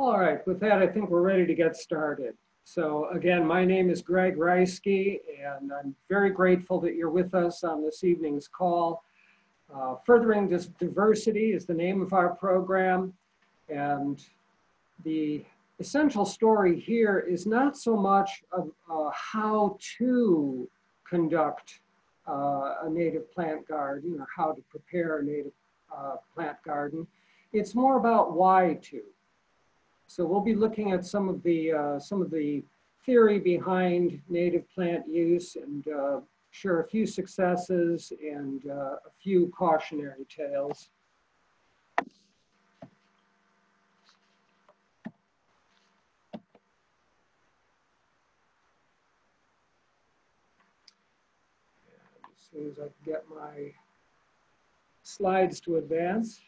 All right, with that, I think we're ready to get started. So again, my name is Greg Reisky, and I'm very grateful that you're with us on this evening's call. Uh, Furthering Dis- Diversity is the name of our program, and the essential story here is not so much of uh, how to conduct uh, a native plant garden or how to prepare a native uh, plant garden. It's more about why to. So we'll be looking at some of the uh, some of the theory behind native plant use and uh, share a few successes and uh, a few cautionary tales. As soon as I get my slides to advance.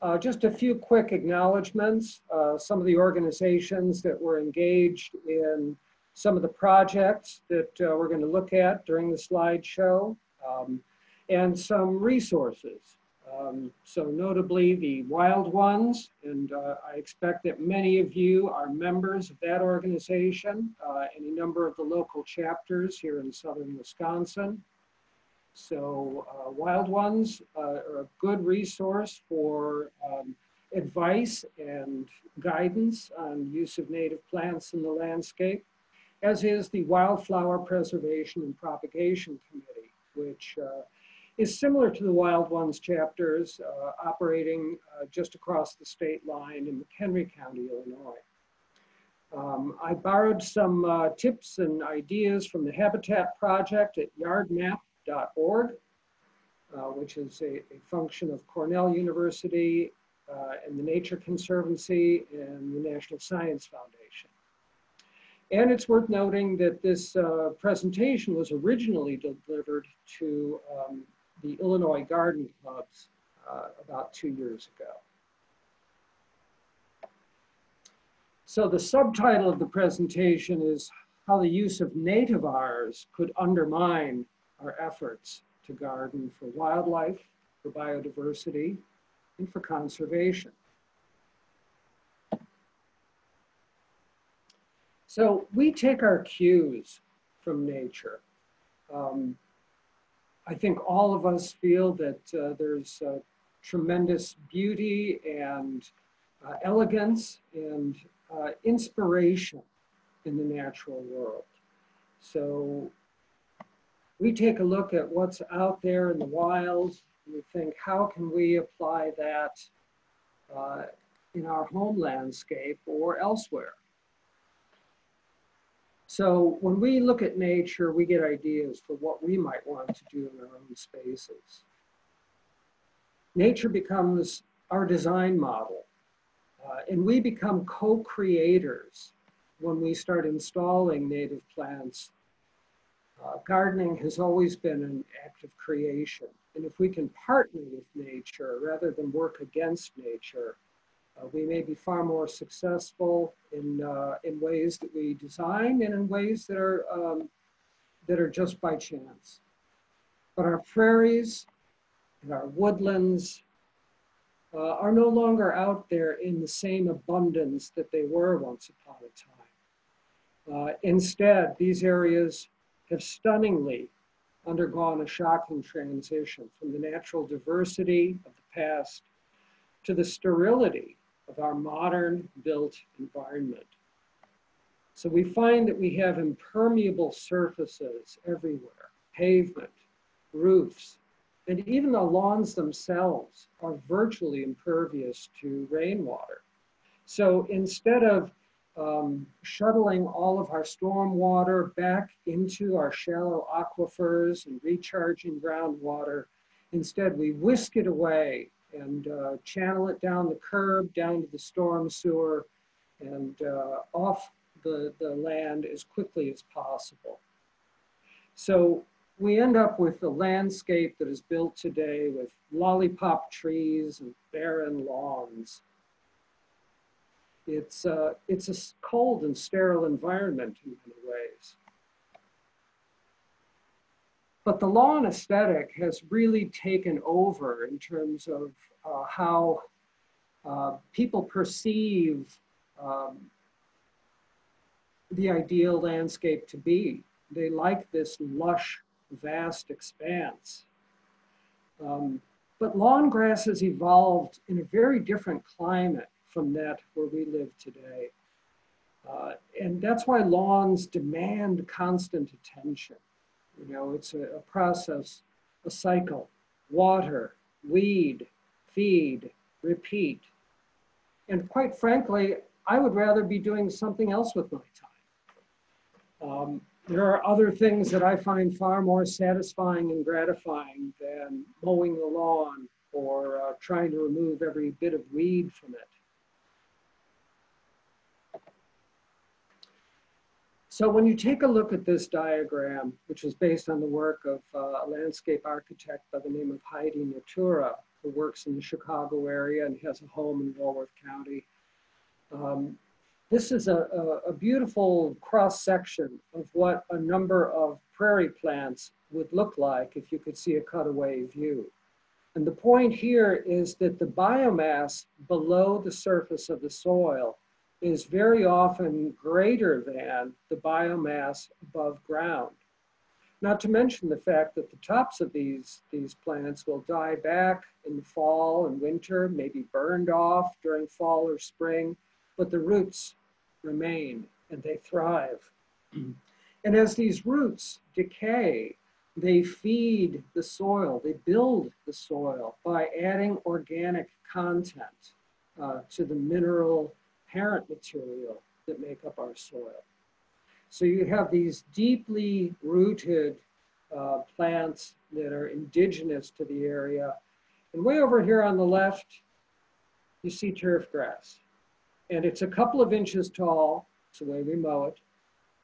Uh, just a few quick acknowledgements. Uh, some of the organizations that were engaged in some of the projects that uh, we're going to look at during the slideshow, um, and some resources. Um, so notably the Wild Ones, and uh, I expect that many of you are members of that organization uh, and a number of the local chapters here in southern Wisconsin. So uh, Wild Ones uh, are a good resource for um, advice and guidance on use of native plants in the landscape, as is the Wildflower Preservation and Propagation Committee, which uh, is similar to the Wild Ones chapters uh, operating uh, just across the state line in McHenry County, Illinois. Um, I borrowed some uh, tips and ideas from the Habitat Project at YardMap org, uh, which is a, a, function of Cornell University uh, and the Nature Conservancy and the National Science Foundation. And it's worth noting that this uh, presentation was originally delivered to um, the Illinois Garden Clubs uh, about two years ago. So the subtitle of the presentation is how the use of nativars could undermine our efforts to garden for wildlife, for biodiversity, and for conservation. So we take our cues from nature. Um, I think all of us feel that uh, there's uh, tremendous beauty and uh, elegance and uh, inspiration in the natural world. So we take a look at what's out there in the wild and we think, how can we apply that uh, in our home landscape or elsewhere? So when we look at nature, we get ideas for what we might want to do in our own spaces. Nature becomes our design model, uh, and we become co-creators when we start installing native plants uh, gardening has always been an act of creation. And if we can partner with nature rather than work against nature, uh, we may be far more successful in, uh, in ways that we design and in ways that are, um, that are just by chance. But our prairies and our woodlands uh, are no longer out there in the same abundance that they were once upon a time. Uh, instead, these areas have stunningly undergone a shocking transition from the natural diversity of the past to the sterility of our modern built environment. So we find that we have impermeable surfaces everywhere, pavement, roofs, and even the lawns themselves are virtually impervious to rainwater. So instead of um, shuttling all of our storm water back into our shallow aquifers and recharging groundwater. Instead, we whisk it away and uh, channel it down the curb, down to the storm sewer, and uh, off the, the land as quickly as possible. So we end up with a landscape that is built today with lollipop trees and barren lawns. It's, uh, it's a cold and sterile environment in many ways. But the law lawn aesthetic has really taken over in terms of uh, how uh, people perceive um, the ideal landscape to be. They like this lush, vast expanse. Um, but lawn grass has evolved in a very different climate from that where we live today. Uh, and that's why lawns demand constant attention. You know, it's a, a process, a cycle, water, weed, feed, repeat. And quite frankly, I would rather be doing something else with my time. Um, there are other things that I find far more satisfying and gratifying than mowing the lawn or uh, trying to remove every bit of weed from it. So when you take a look at this diagram, which is based on the work of uh, a landscape architect by the name of Heidi Natura, who works in the Chicago area and has a home in Walworth County. Um, this is a, a, a beautiful cross section of what a number of prairie plants would look like if you could see a cutaway view. And the point here is that the biomass below the surface of the soil is very often greater than the biomass above ground. Not to mention the fact that the tops of these, these plants will die back in the fall and winter, maybe burned off during fall or spring, but the roots remain and they thrive. And as these roots decay, they feed the soil, they build the soil by adding organic content uh, to the mineral parent material that make up our soil. So you have these deeply rooted uh, plants that are indigenous to the area. And way over here on the left, you see turf grass. And it's a couple of inches tall, it's the way we mow it.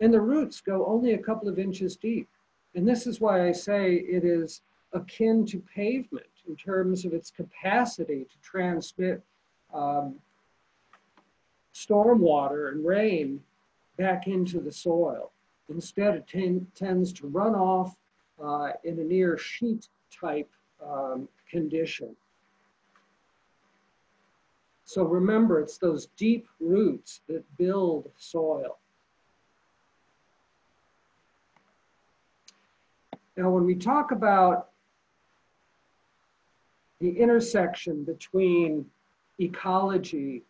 And the roots go only a couple of inches deep. And this is why I say it is akin to pavement in terms of its capacity to transmit um, stormwater and rain back into the soil. Instead, it ten, tends to run off uh, in a near sheet type um, condition. So remember, it's those deep roots that build soil. Now, when we talk about the intersection between ecology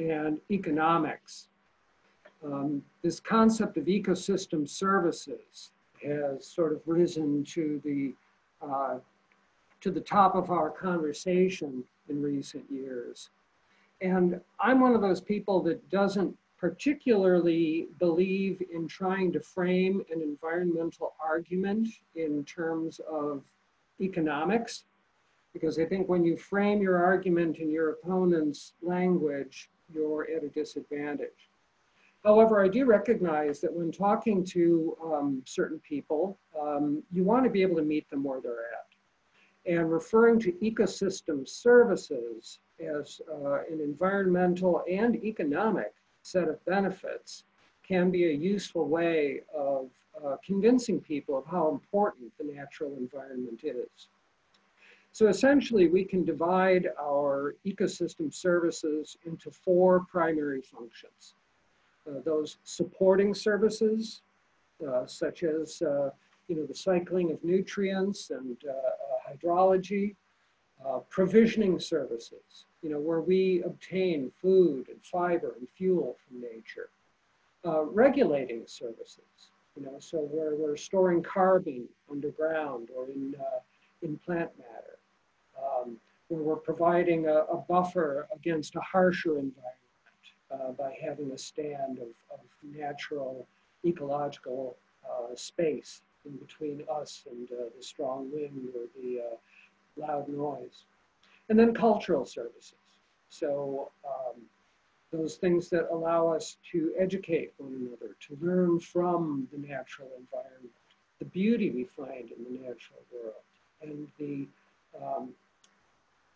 and economics, um, this concept of ecosystem services has sort of risen to the uh, to the top of our conversation in recent years. And I'm one of those people that doesn't particularly believe in trying to frame an environmental argument in terms of economics, because I think when you frame your argument in your opponent's language, you're at a disadvantage. However, I do recognize that when talking to um, certain people, um, you want to be able to meet them where they're at. And referring to ecosystem services as uh, an environmental and economic set of benefits can be a useful way of uh, convincing people of how important the natural environment is. So essentially, we can divide our ecosystem services into four primary functions. Uh, those supporting services, uh, such as uh, you know, the cycling of nutrients and hydrology, provisioning services, you know, where we obtain food and fiber and fuel from nature. Uh, regulating services, you know, so where we're storing carbon underground or in, uh, in plant matter, um, where we're providing a, a, buffer against a harsher environment uh, by having a stand of, of natural ecological uh, space in between us and uh, the strong wind or the uh, loud noise. And then cultural services. So um, those things that allow us to educate one another, to learn from the natural environment, the beauty we find in the natural world, and the um,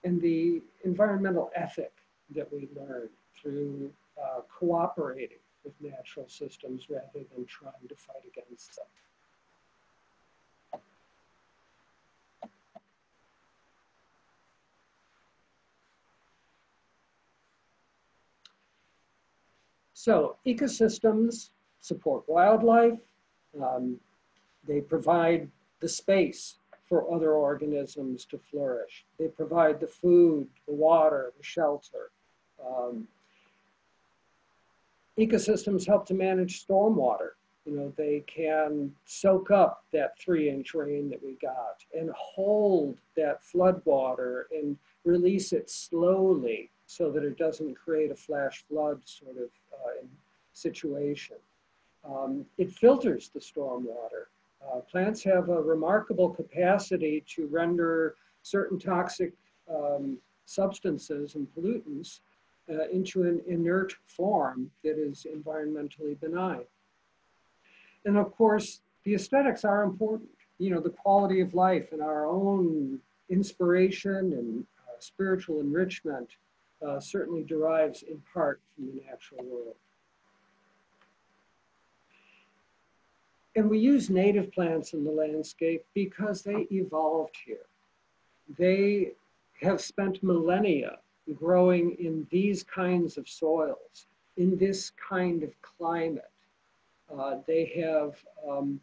and the environmental ethic that we learn through uh, cooperating with natural systems rather than trying to fight against them. So ecosystems support wildlife. Um, they provide the space for other organisms to flourish. They provide the food, the water, the shelter. Um, ecosystems help to manage stormwater. You know, they can soak up that three inch rain that we got and hold that flood water and release it slowly so that it doesn't create a flash flood sort of uh, situation. Um, it filters the stormwater. Uh, plants have a remarkable capacity to render certain toxic um, substances and pollutants uh, into an inert form that is environmentally benign. And of course, the aesthetics are important. You know, the quality of life and our own inspiration and uh, spiritual enrichment uh, certainly derives in part from the natural world. And we use native plants in the landscape because they evolved here. They have spent millennia growing in these kinds of soils, in this kind of climate. Uh, they have um,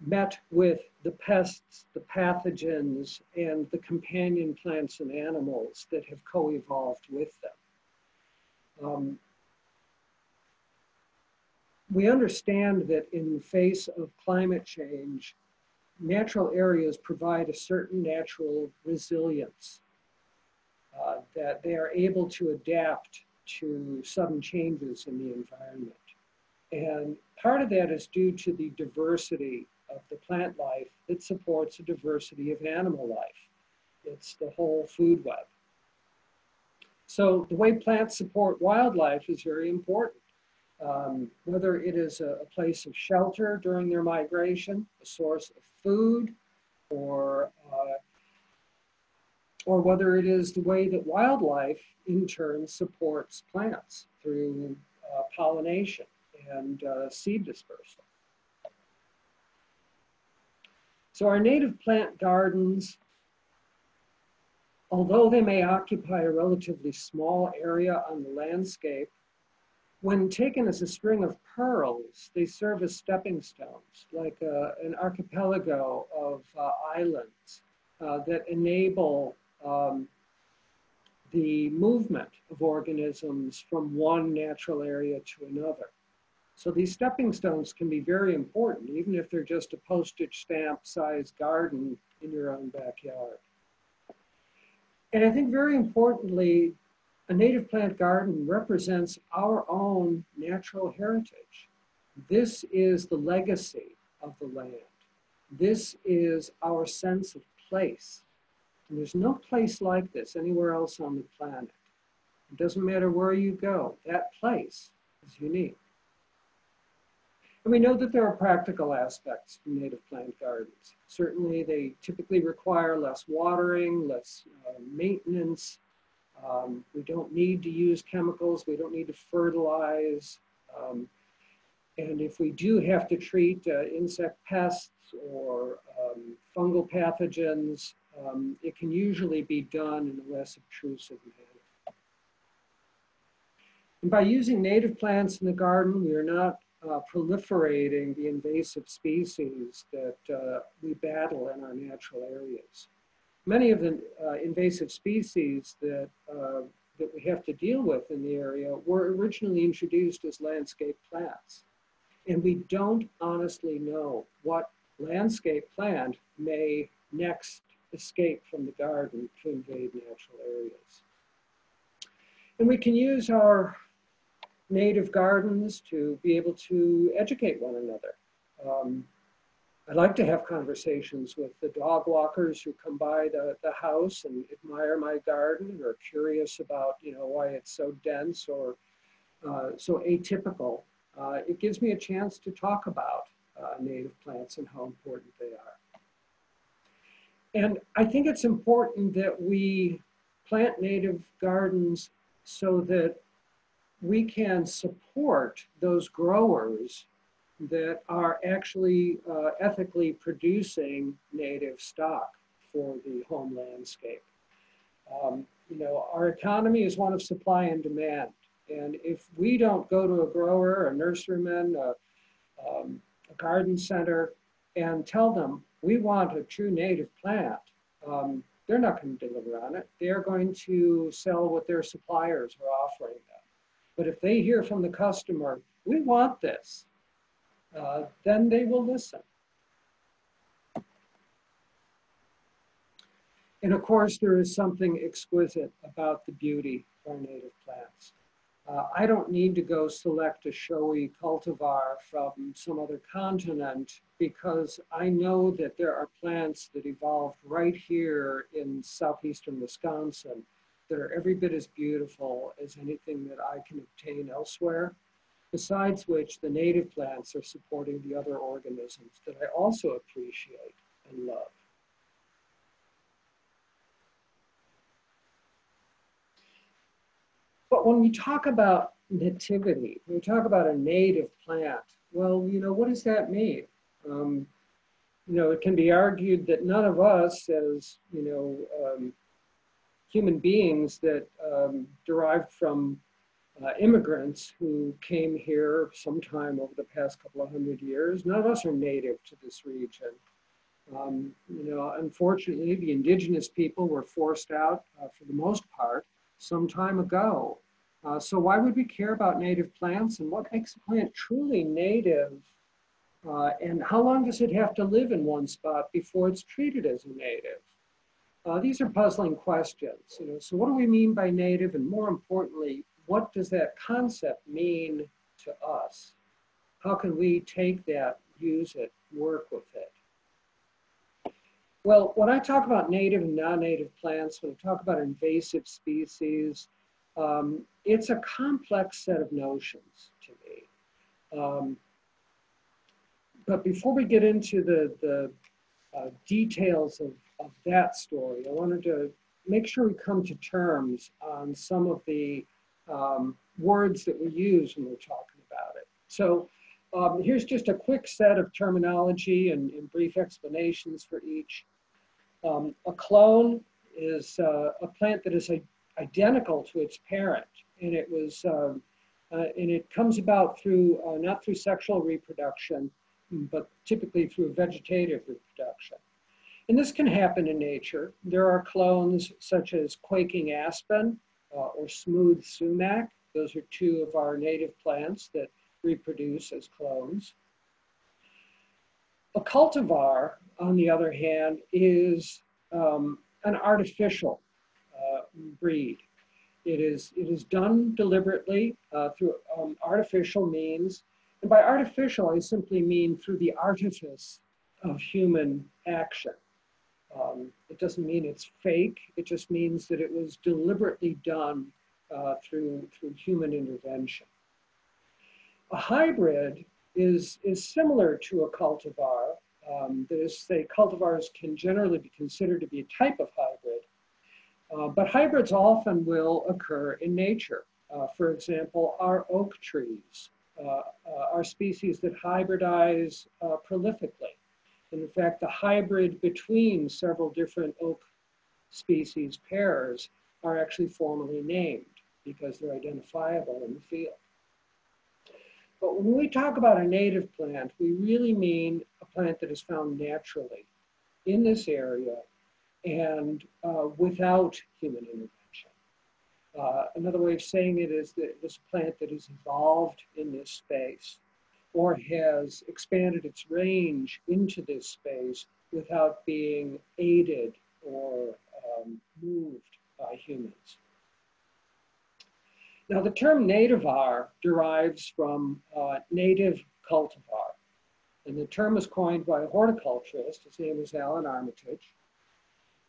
met with the pests, the pathogens, and the companion plants and animals that have co-evolved with them. Um, we understand that in the face of climate change, natural areas provide a certain natural resilience, uh, that they are able to adapt to sudden changes in the environment. And part of that is due to the diversity of the plant life that supports a diversity of animal life. It's the whole food web. So the way plants support wildlife is very important. Um, whether it is a, a, place of shelter during their migration, a source of food, or, uh, or whether it is the way that wildlife in turn supports plants through uh, pollination and uh, seed dispersal. So our native plant gardens, although they may occupy a relatively small area on the landscape, when taken as a string of pearls, they serve as stepping stones, like uh, an archipelago of uh, islands uh, that enable um, the movement of organisms from one natural area to another. So these stepping stones can be very important, even if they're just a postage stamp sized garden in your own backyard. And I think very importantly, a native plant garden represents our own natural heritage. This is the legacy of the land. This is our sense of place. And there's no place like this anywhere else on the planet. It doesn't matter where you go, that place is unique. And we know that there are practical aspects to native plant gardens. Certainly, they typically require less watering, less uh, maintenance. Um, we don't need to use chemicals. We don't need to fertilize. Um, and if we do have to treat uh, insect pests or um, fungal pathogens, um, it can usually be done in a less obtrusive manner. And by using native plants in the garden, we are not uh, proliferating the invasive species that uh, we battle in our natural areas. Many of the uh, invasive species that, uh, that we have to deal with in the area were originally introduced as landscape plants. And we don't honestly know what landscape plant may next escape from the garden to invade natural areas. And we can use our native gardens to be able to educate one another. Um, I like to have conversations with the dog walkers who come by the, the house and admire my garden or curious about, you know, why it's so dense or uh, so atypical. Uh, it gives me a chance to talk about uh, native plants and how important they are. And I think it's important that we plant native gardens so that we can support those growers that are actually uh, ethically producing native stock for the home landscape. Um, you know, our economy is one of supply and demand. And if we don't go to a grower, a nurseryman, a, um, a garden center, and tell them we want a true native plant, um, they're not going to deliver on it. They're going to sell what their suppliers are offering them. But if they hear from the customer, we want this, uh, then they will listen. And of course, there is something exquisite about the beauty of our native plants. Uh, I don't need to go select a showy cultivar from some other continent because I know that there are plants that evolved right here in southeastern Wisconsin that are every bit as beautiful as anything that I can obtain elsewhere. Besides which, the native plants are supporting the other organisms that I also appreciate and love. But when we talk about nativity, when we talk about a native plant, well, you know, what does that mean? Um, you know, it can be argued that none of us as, you know, um, human beings that um, derived from uh, immigrants who came here sometime over the past couple of hundred years, none of us are native to this region. Um, you know, unfortunately, the indigenous people were forced out uh, for the most part some time ago. Uh, so why would we care about native plants and what makes a plant truly native? Uh, and how long does it have to live in one spot before it's treated as a native? Uh, these are puzzling questions. You know, so what do we mean by native? And more importantly, what does that concept mean to us? How can we take that, use it, work with it? Well, when I talk about native and non-native plants, when I talk about invasive species, um, it's a complex set of notions to me. Um, but before we get into the, the uh, details of, of that story, I wanted to make sure we come to terms on some of the um, words that we use when we're talking about it. So um, here's just a quick set of terminology and, and brief explanations for each. Um, a clone is uh, a plant that is a identical to its parent, and it was, um, uh, and it comes about through uh, not through sexual reproduction, but typically through vegetative reproduction. And this can happen in nature. There are clones such as quaking aspen uh, or smooth sumac. Those are two of our native plants that reproduce as clones. A cultivar, on the other hand, is um, an artificial uh, breed. It is, it is done deliberately uh, through um, artificial means. And by artificial, I simply mean through the artifice of human action. Um, it doesn't mean it's fake. It just means that it was deliberately done uh, through, through human intervention. A hybrid is, is similar to a cultivar. Um, that is, say, cultivars can generally be considered to be a type of hybrid, uh, but hybrids often will occur in nature. Uh, for example, our oak trees uh, uh, are species that hybridize uh, prolifically. In fact, the hybrid between several different oak species pairs are actually formally named because they're identifiable in the field. But when we talk about a native plant, we really mean a plant that is found naturally in this area and uh, without human intervention. Uh, another way of saying it is that this plant that has evolved in this space or has expanded its range into this space without being aided or um, moved by humans. Now the term nativar derives from uh, native cultivar. And the term was coined by a horticulturist, his name is Allan Armitage.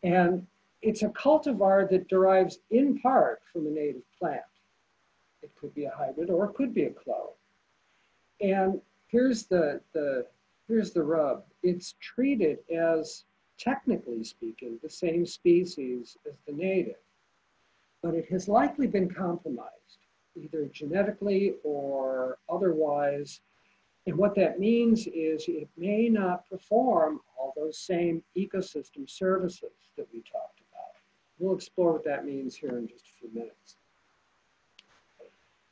And it's a cultivar that derives in part from a native plant. It could be a hybrid or it could be a clone. And here's the, the, here's the rub. It's treated as, technically speaking, the same species as the native, but it has likely been compromised, either genetically or otherwise. And what that means is it may not perform all those same ecosystem services that we talked about. We'll explore what that means here in just a few minutes.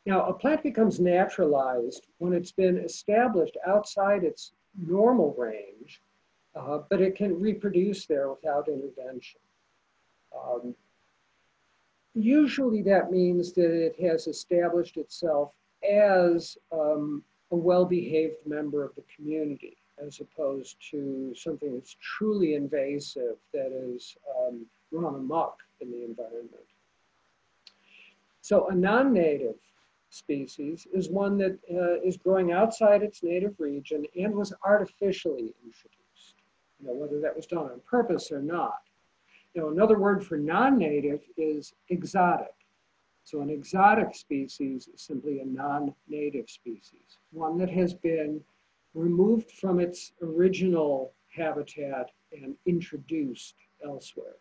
Now, a plant becomes naturalized when it's been established outside its normal range, uh, but it can reproduce there without intervention. Um, usually that means that it has established itself as um, a well-behaved member of the community as opposed to something that's truly invasive that is um, run amok in the environment. So a non-native species is one that uh, is growing outside its native region and was artificially introduced, you know, whether that was done on purpose or not. You know, another word for non-native is exotic. So an exotic species is simply a non-native species, one that has been removed from its original habitat and introduced elsewhere.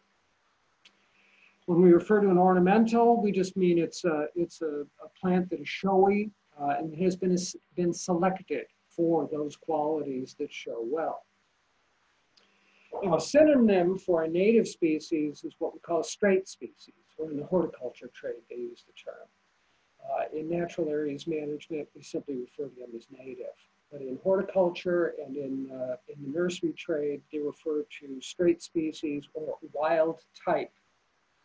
When we refer to an ornamental, we just mean it's a, it's a, a plant that is showy uh, and has been, been selected for those qualities that show well. Now, a synonym for a native species is what we call a straight species, or in the horticulture trade, they use the term. Uh, in natural areas management, we simply refer to them as native. But in horticulture and in, uh, in the nursery trade, they refer to straight species or wild type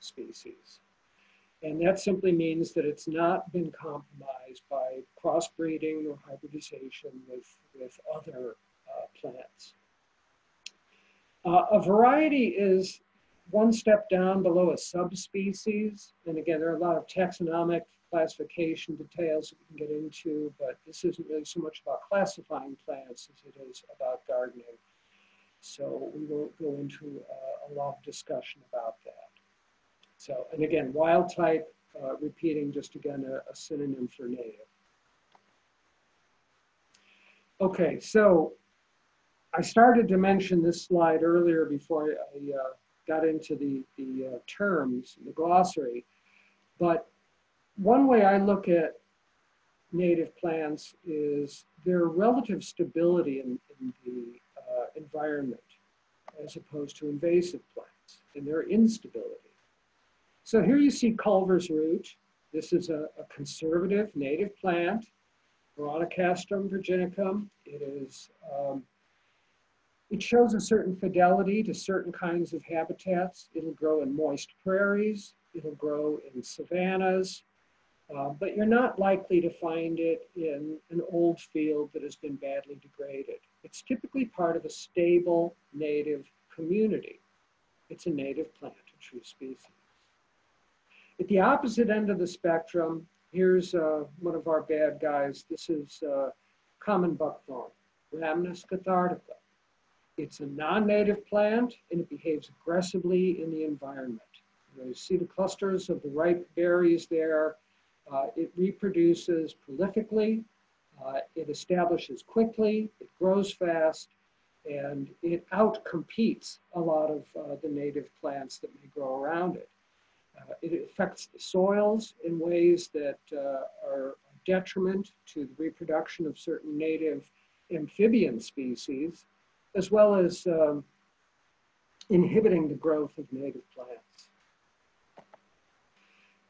species. And that simply means that it's not been compromised by crossbreeding or hybridization with, with other uh, plants. Uh, a variety is one step down below a subspecies. And again, there are a lot of taxonomic classification details that we can get into, but this isn't really so much about classifying plants as it is about gardening. So we won't go into uh, a of discussion about that. So, and again, wild type, uh, repeating just again a, a synonym for native. Okay, so I started to mention this slide earlier before I uh, got into the, the uh, terms, the glossary, but one way I look at native plants is their relative stability in, in the uh, environment as opposed to invasive plants and their instability. So here you see Culver's root. This is a, a conservative native plant, Veronicastrum virginicum. It is, um, it shows a certain fidelity to certain kinds of habitats. It'll grow in moist prairies. It'll grow in savannas. Uh, but you're not likely to find it in an old field that has been badly degraded. It's typically part of a stable native community. It's a native plant, a true species. At the opposite end of the spectrum, here's uh, one of our bad guys. This is uh, common buckthorn, Rhamnus cathartica. It's a non-native plant and it behaves aggressively in the environment. You see the clusters of the ripe berries there. Uh, it reproduces prolifically. Uh, it establishes quickly. It grows fast. And it outcompetes a lot of uh, the native plants that may grow around it. Uh, it affects the soils in ways that uh, are detriment to the reproduction of certain native amphibian species, as well as um, inhibiting the growth of native plants.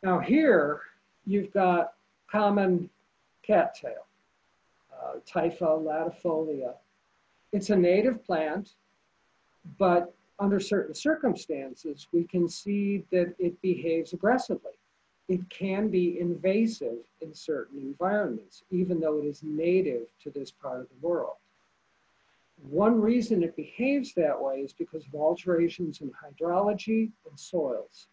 Now here, you've got common cattail, uh, Typha latifolia. It's a native plant, but under certain circumstances, we can see that it behaves aggressively. It can be invasive in certain environments, even though it is native to this part of the world. One reason it behaves that way is because of alterations in hydrology and soils.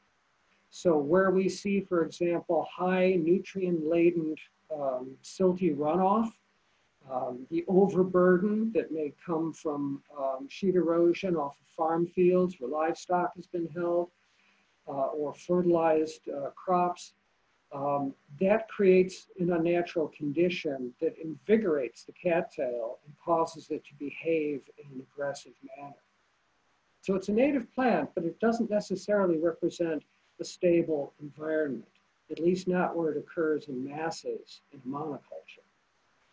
So where we see, for example, high nutrient-laden um, silty runoff, um, the overburden that may come from um, sheet erosion off of farm fields where livestock has been held uh, or fertilized uh, crops, um, that creates an unnatural condition that invigorates the cattail and causes it to behave in an aggressive manner. So it's a native plant, but it doesn't necessarily represent a stable environment, at least not where it occurs in masses in monoculture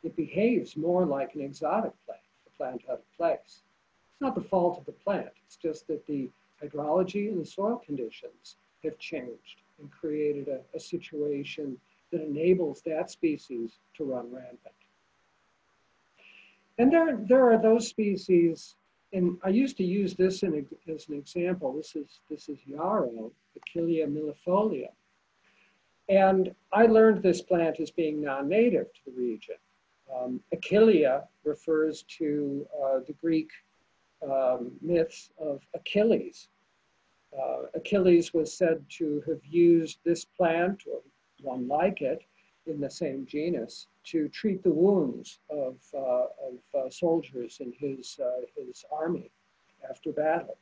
it behaves more like an exotic plant, a plant out of place. It's not the fault of the plant, it's just that the hydrology and the soil conditions have changed and created a, a situation that enables that species to run rampant. And there, there are those species, and I used to use this in a, as an example. This is, this is yarrow, Achillea millifolia. And I learned this plant as being non-native to the region. Um, Achillea refers to uh, the Greek um, myths of Achilles. Uh, Achilles was said to have used this plant, or one like it, in the same genus, to treat the wounds of, uh, of uh, soldiers in his, uh, his army after battle.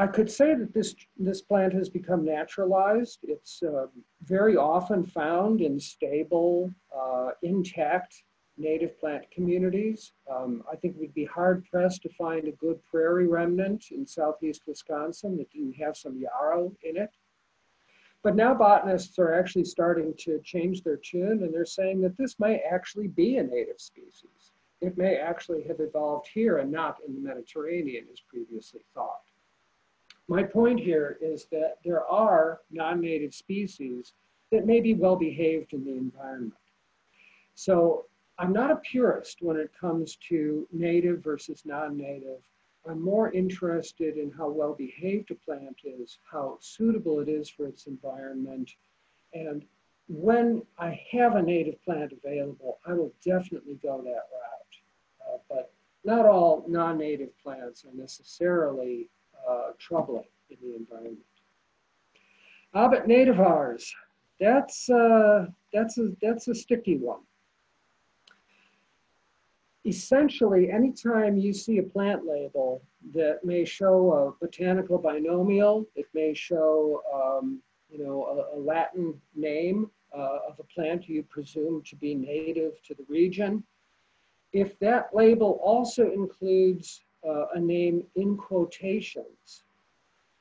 I could say that this, this plant has become naturalized. It's uh, very often found in stable, uh, intact native plant communities. Um, I think we'd be hard pressed to find a good prairie remnant in southeast Wisconsin that didn't have some yarrow in it. But now botanists are actually starting to change their tune and they're saying that this may actually be a native species. It may actually have evolved here and not in the Mediterranean as previously thought. My point here is that there are non-native species that may be well behaved in the environment. So I'm not a purist when it comes to native versus non-native. I'm more interested in how well behaved a plant is, how suitable it is for its environment. And when I have a native plant available, I will definitely go that route. Uh, but not all non-native plants are necessarily uh, troubling in the environment. But nativars, that's, uh, that's, a, that's a sticky one. Essentially, anytime you see a plant label that may show a botanical binomial, it may show um, you know, a, a Latin name uh, of a plant you presume to be native to the region. If that label also includes uh, a name in quotations,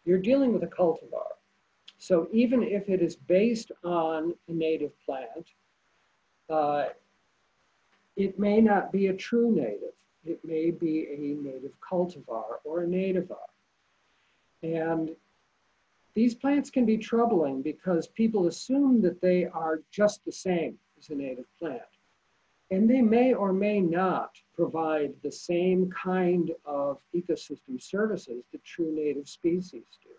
you're dealing with a cultivar. So even if it is based on a native plant, uh, it may not be a true native. It may be a native cultivar or a nativar. And these plants can be troubling because people assume that they are just the same as a native plant. And they may or may not provide the same kind of ecosystem services that true native species do.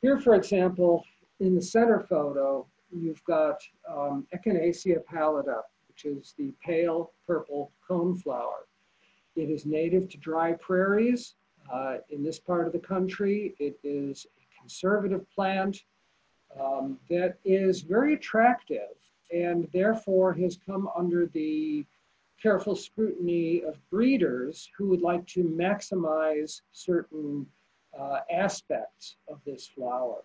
Here, for example, in the center photo, you've got um, Echinacea pallida, which is the pale purple coneflower. It is native to dry prairies. Uh, in this part of the country, it is a conservative plant um, that is very attractive and therefore has come under the careful scrutiny of breeders who would like to maximize certain uh, aspects of this flower.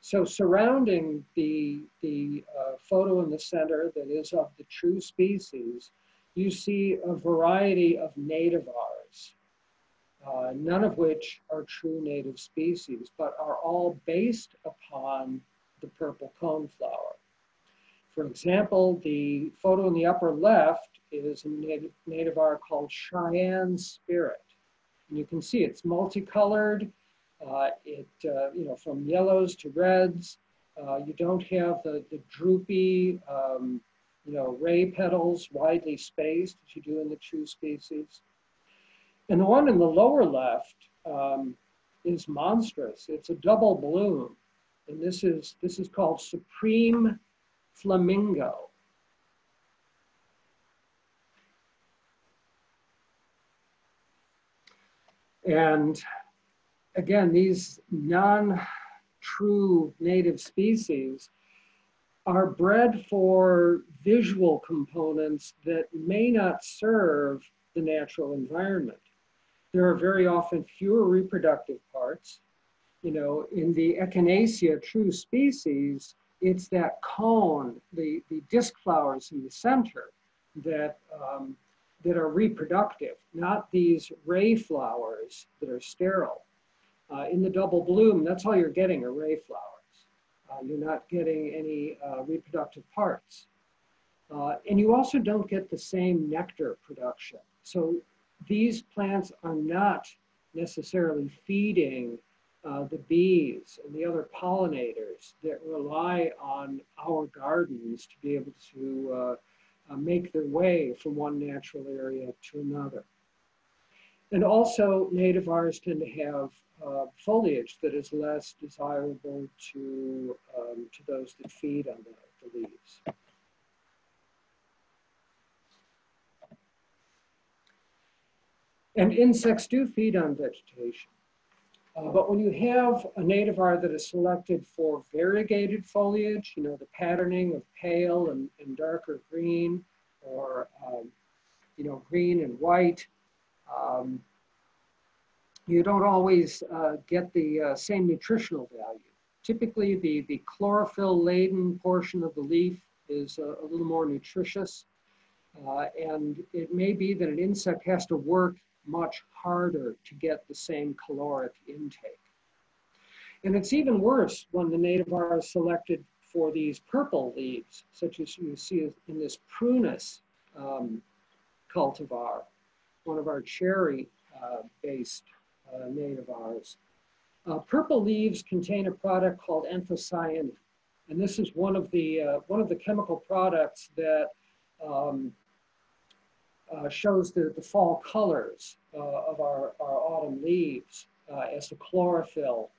So surrounding the, the uh, photo in the center that is of the true species, you see a variety of nativars, uh, none of which are true native species, but are all based upon the purple coneflower. For example, the photo in the upper left is a nativar called Cheyenne Spirit. And you can see it's multicolored. Uh, it, uh, you know, from yellows to reds. Uh, you don't have the, the droopy, um, you know, ray petals widely spaced as you do in the true species. And the one in the lower left um, is monstrous. It's a double bloom. And this is, this is called Supreme flamingo. And again, these non-true native species are bred for visual components that may not serve the natural environment. There are very often fewer reproductive parts. You know, in the Echinacea true species, it's that cone, the, the disc flowers in the center that, um, that are reproductive, not these ray flowers that are sterile. Uh, in the double bloom, that's all you're getting are ray flowers. Uh, you're not getting any uh, reproductive parts. Uh, and you also don't get the same nectar production. So these plants are not necessarily feeding uh, the bees and the other pollinators that rely on our gardens to be able to uh, uh, make their way from one natural area to another. And also nativars tend to have uh, foliage that is less desirable to, um, to those that feed on the, the leaves. And insects do feed on vegetation. Uh, but when you have a nativar that is selected for variegated foliage, you know, the patterning of pale and, and darker green or, um, you know, green and white, um, you don't always uh, get the uh, same nutritional value. Typically, the, the chlorophyll-laden portion of the leaf is a, a little more nutritious. Uh, and it may be that an insect has to work much harder to get the same caloric intake. And it's even worse when the nativar is selected for these purple leaves, such as you see in this prunus um, cultivar, one of our cherry-based uh, uh, nativars. Uh, purple leaves contain a product called anthocyanin, and this is one of the uh, one of the chemical products that um, uh, shows the, the fall colors uh, of our, our autumn leaves uh, as the chlorophyll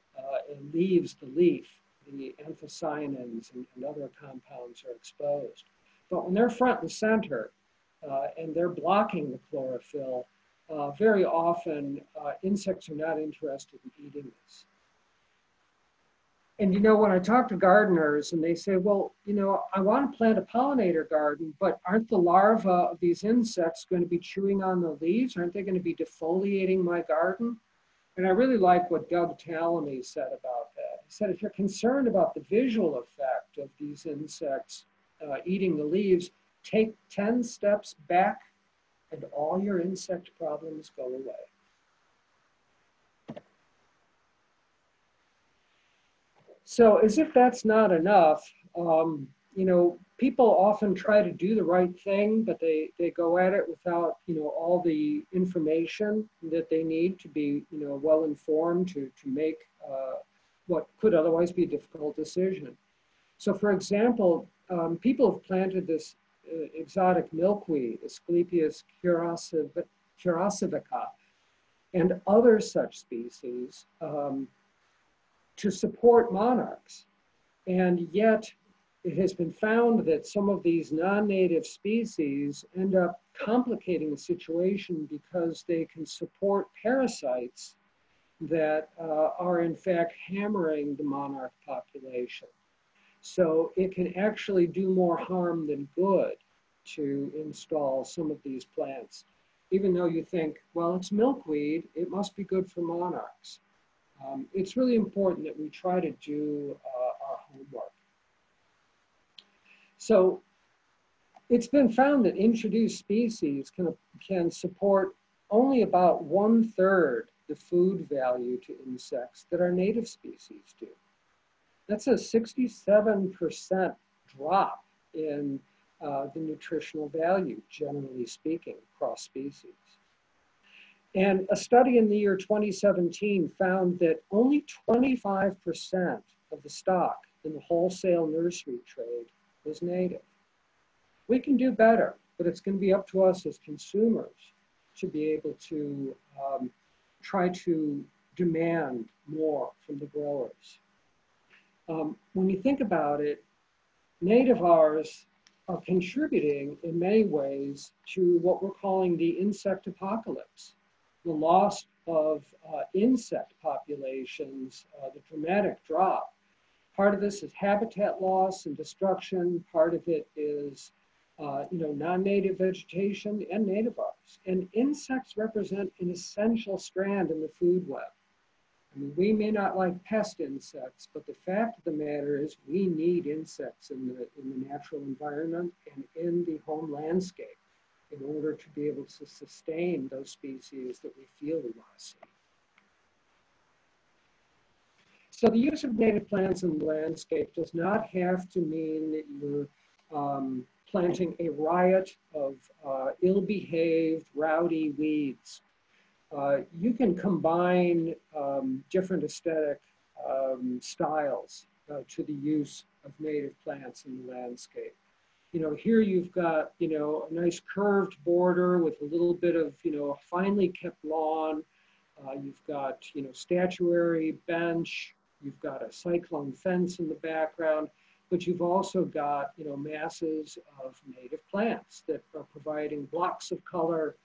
and leaves the leaf, the anthocyanins and, and, other compounds are exposed. But when they're front and center and they're blocking the chlorophyll, very often insects are not interested in eating this. And you know, when I talk to gardeners and they say, well, you know, I want to plant a pollinator garden, but aren't the larvae of these insects going to be chewing on the leaves? Aren't they going to be defoliating my garden? And I really like what Doug Tallamy said about that. He said, if you're concerned about the visual effect of these insects uh, eating the leaves, take 10 steps back and all your insect problems go away. So as if that's not enough, um, you know, people often try to do the right thing, but they, they go at it without, you know, all the information that they need to be, you know, well informed to, to make uh, what could otherwise be a difficult decision. So for example, um, people have planted this uh, exotic milkweed, Asclepias curassavica, and other such species um, to support monarchs. And yet it has been found that some of these non-native species end up complicating the situation because they can support parasites that uh, are in fact hammering the monarch population. So it can actually do more harm than good to install some of these plants. Even though you think, well, it's milkweed, it must be good for monarchs um, it's really important that we try to do uh, our homework. So it's been found that introduced species can, can support only about one third the food value to insects that our native species do. That's a 67% drop in uh, the nutritional value, generally speaking, across species. And a study in the year 2017 found that only 25% of the stock in the wholesale nursery trade was native. We can do better, but it's going to be up to us as consumers to be able to um, try to demand more from the growers. Um, when you think about it, nativars are contributing in many ways to what we're calling the insect apocalypse the loss of uh, insect populations, uh, the dramatic drop. Part of this is habitat loss and destruction. Part of it is, uh, you know, non-native vegetation and nativars. And insects represent an essential strand in the food web. I mean, we may not like pest insects, but the fact of the matter is we need insects in the, in the natural environment and in the home landscape in order to be able to sustain those species that we feel we want to see. So the use of native plants in the landscape does not have to mean that you're um, planting a riot of uh, ill-behaved, rowdy weeds. uh, you can combine um, different aesthetic um, styles uh, to the use of native plants in the landscape. You know, here you've got, you know, a nice curved border with a little bit of, you know, a finely kept lawn. Uh, you've got, you know, statuary, bench. You've got a cyclone fence in the background but you've also got you know masses of native plants that are providing blocks of color,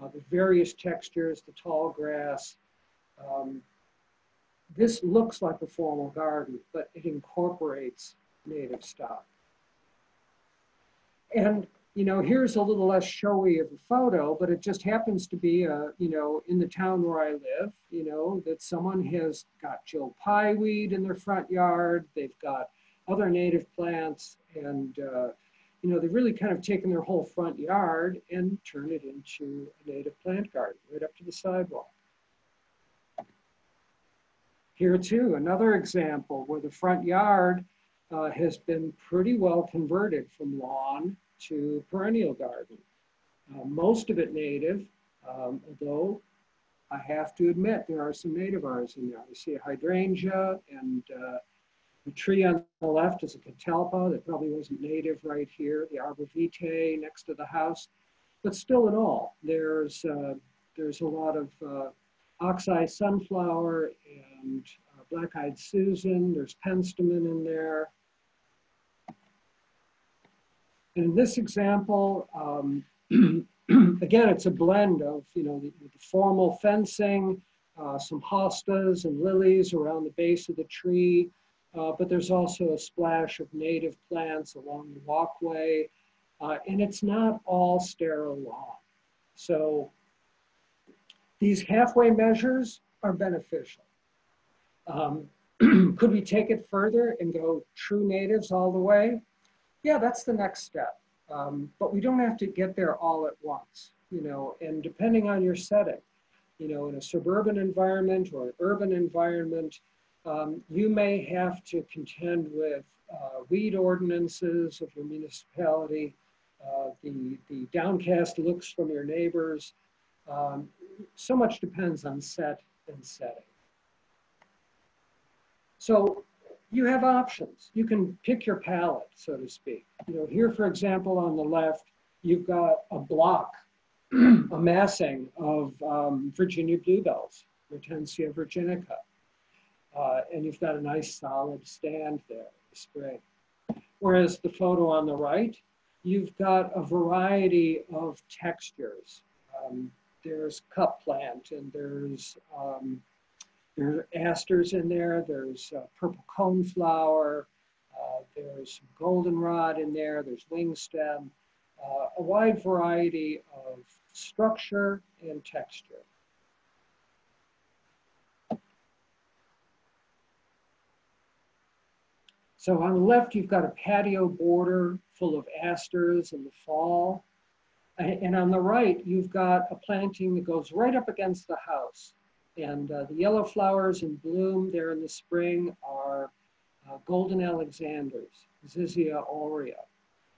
uh, the various textures, the tall grass. Um, this looks like a formal garden, but it incorporates native stock. And you know, here's a little less showy of a photo, but it just happens to be, a, you know, in the town where I live, you know, that someone has got Joe Pye weed in their front yard. They've got other native plants. And, uh, you know, they've really kind of taken their whole front yard and turned it into a native plant garden right up to the sidewalk. Here too, another example where the front yard uh, has been pretty well converted from lawn to perennial garden. Uh, most of it native, um, although I have to admit there are some nativars in there. I see a hydrangea and uh, the tree on the left is a catalpa that probably wasn't native right here, the arbor vitae next to the house. But still at all, there's, uh, there's a lot of uh, oxeye sunflower and uh, black-eyed Susan. There's penstemon in there. In this example, um, again, it's a blend of, you know, the, the formal fencing, uh, some hostas and lilies around the base of the tree, uh, but there's also a splash of native plants along the walkway, uh, and it's not all sterile lawn. So these halfway measures are beneficial. Um, could we take it further and go true natives all the way? Yeah, that's the next step. Um, but we don't have to get there all at once, you know, and depending on your setting, you know, in a suburban environment or an urban environment, um, you may have to contend with uh, weed ordinances of your municipality, uh, the, the downcast looks from your neighbors. Um, so much depends on set and setting. So you have options. You can pick your palette, so to speak. You know, here, for example, on the left, you've got a block, a massing of um, Virginia bluebells, Mertensia virginica. Uh, and you've got a nice solid stand there the spring. Whereas the photo on the right, you've got a variety of textures. Um, there's cup plant and there's um, there are asters in there, there's uh, purple coneflower, uh, there's goldenrod in there, there's wing stem, uh, a wide variety of structure and texture. So on the left, you've got a patio border full of asters in the fall. And on the right, you've got a planting that goes right up against the house. And uh, the yellow flowers in bloom there in the spring are uh, golden alexanders, Zizia aurea.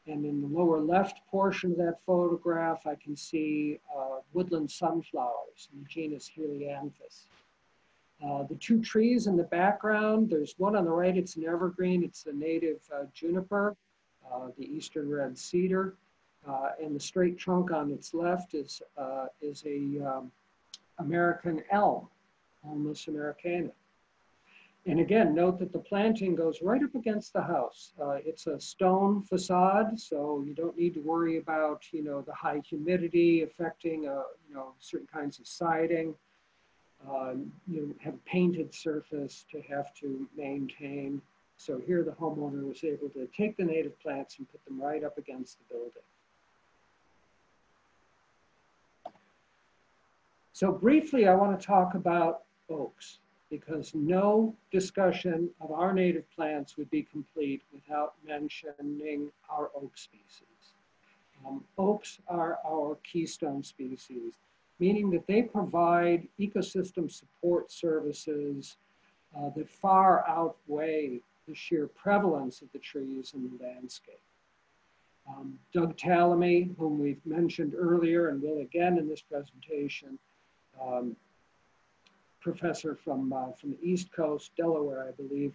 And in the lower left portion of that photograph, I can see uh, woodland sunflowers in the genus Helianthus. Uh, the two trees in the background, there's one on the right, it's an evergreen, it's a native uh, juniper, uh, the eastern red cedar, uh, and the straight trunk on its left is, uh, is a um, American elm, Ulmus americana. And again, note that the planting goes right up against the house. it's a stone facade, so you don't need to worry about, you know, the high humidity affecting, you know, certain kinds of siding um, you have a painted surface to have to maintain. So here the homeowner was able to take the native plants and put them right up against the building. So briefly, I want to talk about oaks because no discussion of our native plants would be complete without mentioning our oak species. Um, oaks are our keystone species meaning that they provide ecosystem support services uh, that far outweigh the sheer prevalence of the trees in the landscape. Um, Doug Tallamy, whom we've mentioned earlier and will again in this presentation, um, professor from, uh, from the East Coast, Delaware, I believe.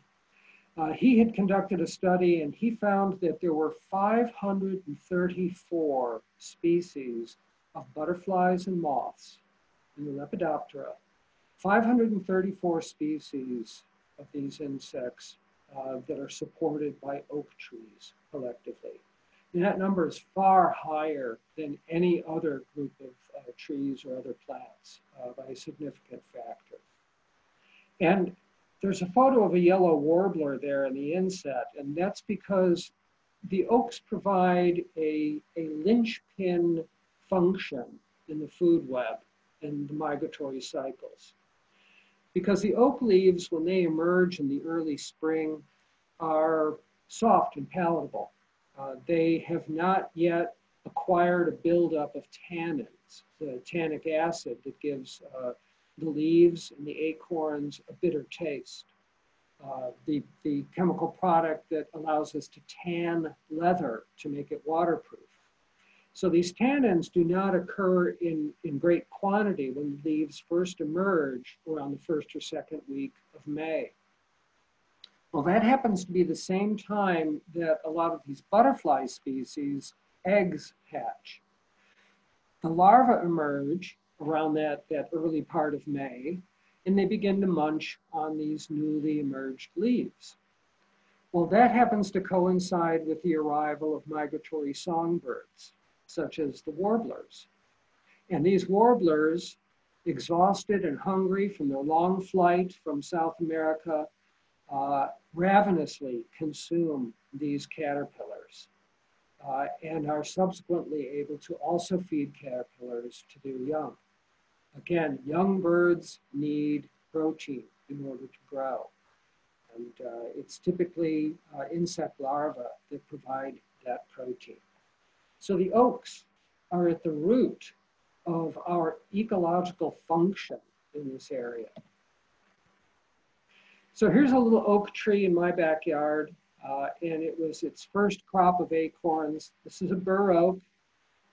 Uh, he had conducted a study and he found that there were 534 species of butterflies and moths in the Lepidoptera, 534 species of these insects uh, that are supported by oak trees collectively. That number is far higher than any other group of uh, trees or other plants uh, by a significant factor. And there's a photo of a yellow warbler there in the inset, and that's because the oaks provide a, a linchpin function in the food web and the migratory cycles. Because the oak leaves, when they emerge in the early spring, are soft and palatable. Uh, they have not yet acquired a buildup of tannins, the tannic acid that gives uh, the leaves and the acorns a bitter taste. Uh, the, the chemical product that allows us to tan leather to make it waterproof. So these tannins do not occur in, in great quantity when leaves first emerge around the first or second week of May. Well, that happens to be the same time that a lot of these butterfly species eggs hatch. The larvae emerge around that, that early part of May, and they begin to munch on these newly emerged leaves. Well, that happens to coincide with the arrival of migratory songbirds, such as the warblers. And these warblers, exhausted and hungry from their long flight from South America, uh, ravenously consume these caterpillars uh, and are subsequently able to also feed caterpillars to their young. Again, young birds need protein in order to grow. And uh, it's typically uh, insect larvae that provide that protein. So the oaks are at the root of our ecological function in this area. So here's a little oak tree in my backyard, uh, and it was its first crop of acorns. This is a bur oak,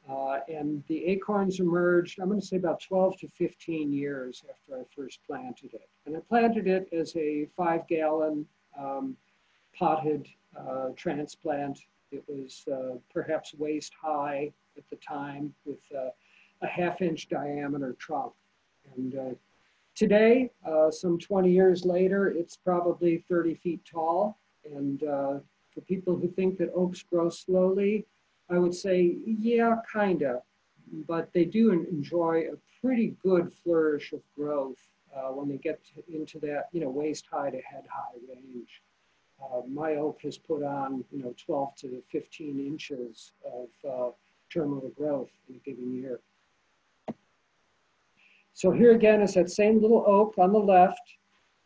uh, and the acorns emerged, I'm going to say about 12 to 15 years after I first planted it. And I planted it as a five gallon um, potted uh, transplant. It was uh, perhaps waist high at the time with uh, a half inch diameter trunk. And uh, Today, uh, some 20 years later, it's probably 30 feet tall. And uh, for people who think that oaks grow slowly, I would say, yeah, kind of. But they do enjoy a pretty good flourish of growth uh, when they get to, into that, you know, waist high to head high range. Uh, my oak has put on, you know, 12 to 15 inches of uh, terminal growth in a given year. So here again is that same little oak on the left.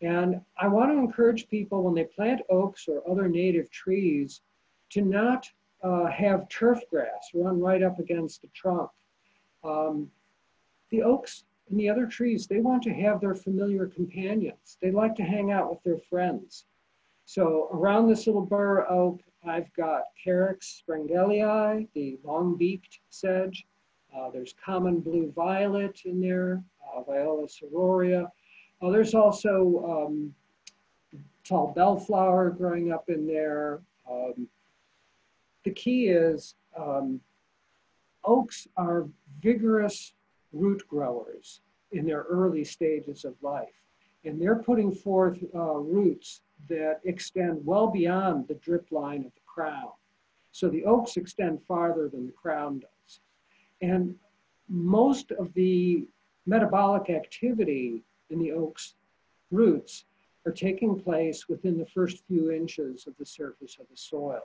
And I want to encourage people when they plant oaks or other native trees to not uh, have turf grass run right up against the trunk. Um, the oaks and the other trees, they want to have their familiar companions. They like to hang out with their friends. So around this little bur oak, I've got Carex sprengelii, the long-beaked sedge. Uh, there's common blue violet in there Viola sororia. Uh, there's also um, tall bellflower growing up in there. Um, the key is um, oaks are vigorous root growers in their early stages of life. And they're putting forth uh, roots that extend well beyond the drip line of the crown. So the oaks extend farther than the crown does. And most of the metabolic activity in the oak's roots are taking place within the first few inches of the surface of the soil.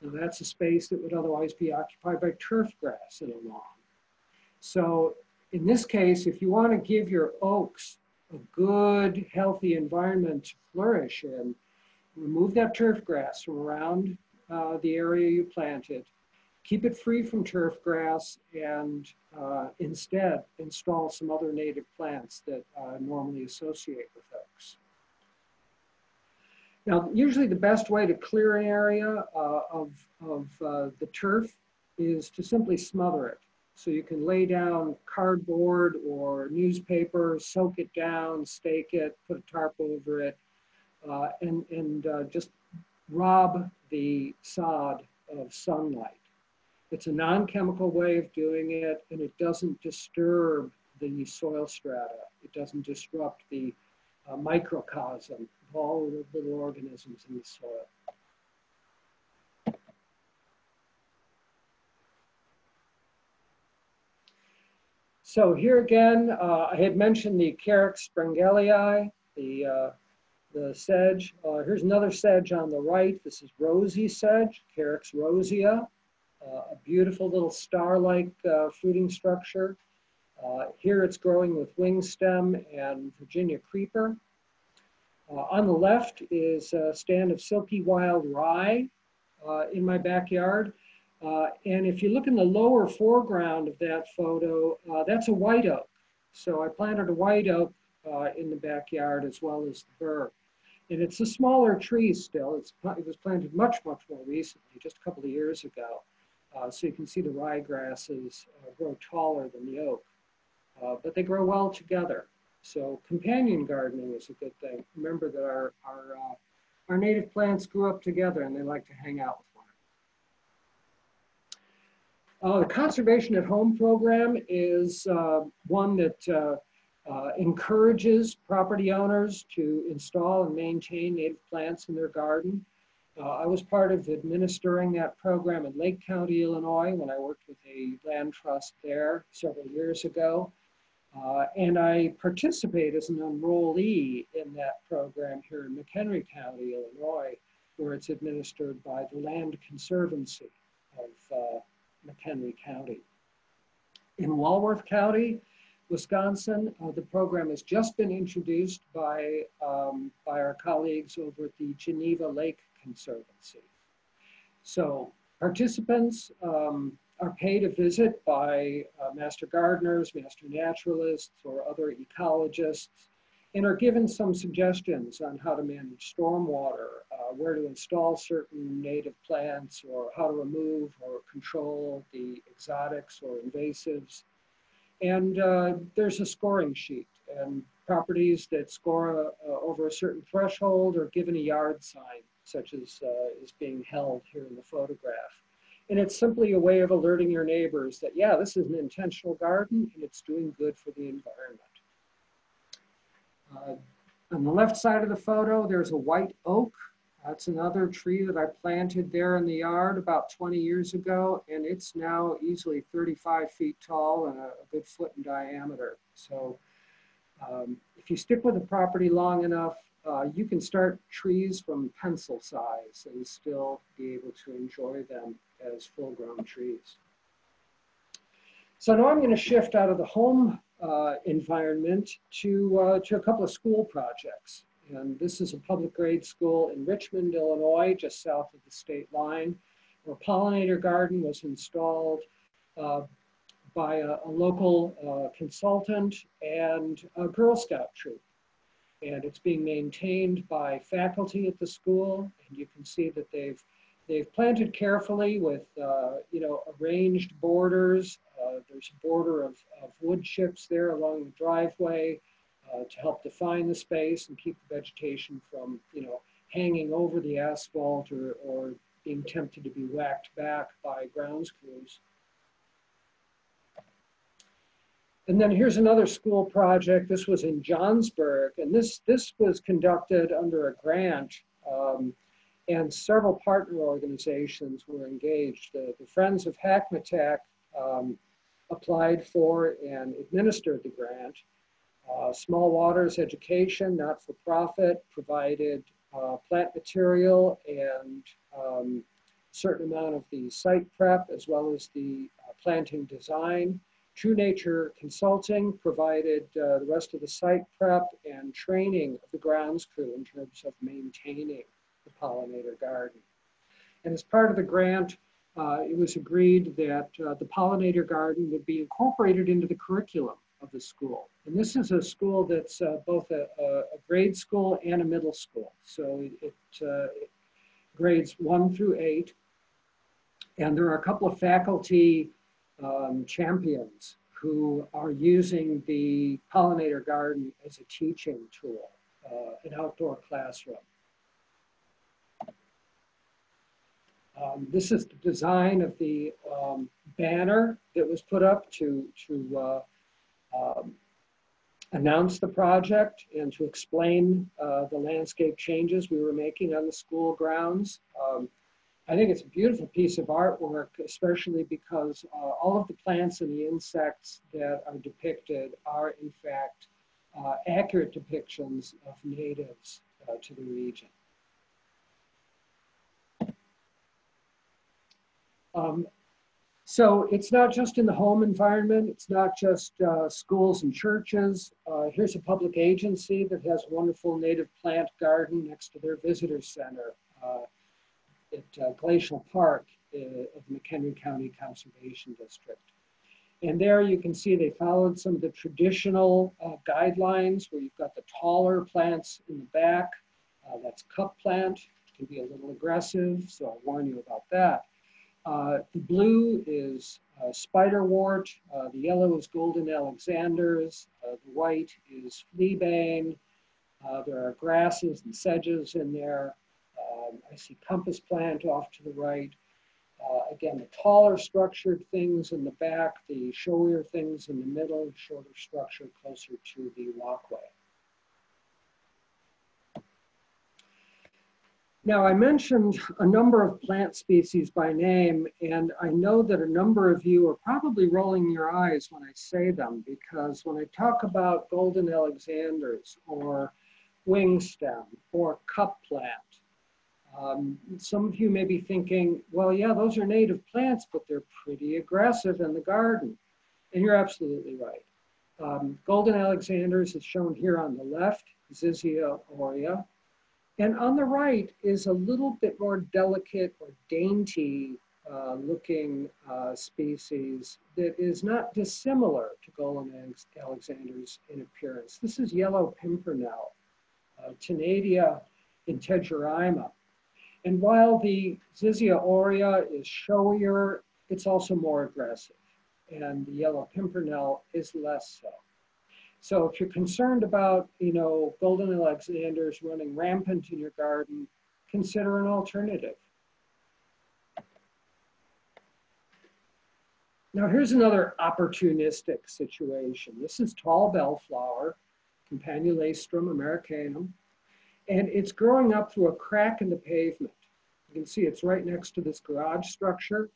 Now that's a space that would otherwise be occupied by turf grass in a lawn. So in this case, if you want to give your oaks a good, healthy environment to flourish in, remove that turf grass from around uh, the area you planted keep it free from turf grass and uh, instead install some other native plants that uh, normally associate with oaks. Now, usually the best way to clear an area uh, of, of uh, the turf is to simply smother it. So you can lay down cardboard or newspaper, soak it down, stake it, put a tarp over it, uh, and, and uh, just rob the sod of sunlight. It's a non-chemical way of doing it, and it doesn't disturb the soil strata. It doesn't disrupt the uh, microcosm of all the little organisms in the soil. So here again, uh, I had mentioned the Carex sprengelii, the, uh, the sedge. Uh, here's another sedge on the right. This is rosy sedge, Carex rosea, a beautiful little star-like uh, fruiting structure. Uh, here it's growing with wing stem and Virginia creeper. on the left is a stand of silky wild rye in my backyard. Uh, and if you look in the lower foreground of that photo, uh, that's a white oak. So I planted a white oak uh, in the backyard as well as the bur. And it's a smaller tree still. It's, it was planted much, much more recently, just a couple of years ago. Uh, so you can see the ryegrasses uh, grow taller than the oak. Uh, but they grow well together. So companion gardening is a good thing. Remember that our, our, our native plants grew up together and they like to hang out uh, the Conservation at Home program is uh, one that uh, uh, encourages property owners to install and maintain native plants in their garden. Uh, I was part of administering that program in Lake County, Illinois, when I worked with a land trust there several years ago. Uh, and I participate as an enrollee in that program here in McHenry County, Illinois, where it's administered by the Land Conservancy of McHenry County. In Walworth County, Wisconsin, uh, the program has just been introduced by, um, by our colleagues over at the Geneva Lake Conservancy. So participants um, are paid a visit by uh, master gardeners, master naturalists, or other ecologists and are given some suggestions on how to manage stormwater, uh, where to install certain native plants, or how to remove or control the exotics or invasives. And uh, there's a scoring sheet, and properties that score uh, over a certain threshold are given a yard sign, such as uh, is being held here in the photograph. And it's simply a way of alerting your neighbors that, yeah, this is an intentional garden and it's doing good for the environment. Uh, on the left side of the photo, there's a white oak. That's another tree that I planted there in the yard about 20 years ago, and it's now easily 35 feet tall and a, a good foot in diameter. So um, if you stick with the property long enough, uh, you can start trees from pencil size and still be able to enjoy them as full-grown trees. So now I'm going to shift out of the home uh, environment to, uh, to a couple of school projects. And this is a public grade school in Richmond, Illinois, just south of the state line, where a pollinator garden was installed uh, by a, a local uh, consultant and a Girl Scout troop. And it's being maintained by faculty at the school. And you can see that they've They've planted carefully with, uh, you know, arranged borders. Uh, there's a border of, of, wood chips there along the driveway uh, to help define the space and keep the vegetation from, you know, hanging over the asphalt or, or being tempted to be whacked back by grounds crews. And then here's another school project. This was in Johnsburg, and this, this was conducted under a grant um, and several partner organizations were engaged. The, the Friends of Hackmatack um, applied for and administered the grant. Uh, Small Waters Education, not for profit, provided uh, plant material and um, certain amount of the site prep as well as the uh, planting design. True Nature Consulting provided uh, the rest of the site prep and training of the grounds crew in terms of maintaining the pollinator garden. And as part of the grant, uh, it was agreed that uh, the pollinator garden would be incorporated into the curriculum of the school. And this is a school that's uh, both a, a, grade school and a middle school. So it, it, uh, it, grades one through eight. And there are a couple of faculty um, champions who are using the pollinator garden as a teaching tool, uh, an outdoor classroom. Um, this is the design of the um, banner that was put up to, to uh, um, announce the project and to explain uh, the landscape changes we were making on the school grounds. I think it's a beautiful piece of artwork, especially because uh, all of the plants and the insects that are depicted are in fact uh, accurate depictions of natives uh, to the region. Um, so it's not just in the home environment, it's not just uh, schools and churches. Uh, here's a public agency that has a wonderful native plant garden next to their visitor center. At uh, Glacial Park uh, of the McHenry County Conservation District. And there you can see they followed some of the traditional uh, guidelines where you've got the taller plants in the back. Uh, that's cup plant, can be a little aggressive, so I'll warn you about that. Uh, the blue is uh, spiderwort, the yellow is golden alexanders, the white is fleabane, there are grasses and sedges in there, um, I see compass plant off to the right. Uh, again, the taller structured things in the back, the showier things in the middle, shorter structure closer to the walkway. Now, I mentioned a number of plant species by name, and I know that a number of you are probably rolling your eyes when I say them, because when I talk about golden alexanders or wingstem or cup plant, um, some of you may be thinking, well, yeah, those are native plants, but they're pretty aggressive in the garden. And you're absolutely right. Um, Golden Alexanders is shown here on the left, Zizia aurea. And on the right is a little bit more delicate or dainty uh, looking uh, species that is not dissimilar to Golden Alexanders in appearance. This is yellow pimpernel, uh, integerrima. And while the Zizia aurea is showier, it's also more aggressive. And the yellow pimpernel is less so. So if you're concerned about, you know, golden alexanders running rampant in your garden, consider an alternative. Now here's another opportunistic situation. This is tall bellflower, Campanulastrum americanum and it's growing up through a crack in the pavement. Can see it's right next to this garage structure.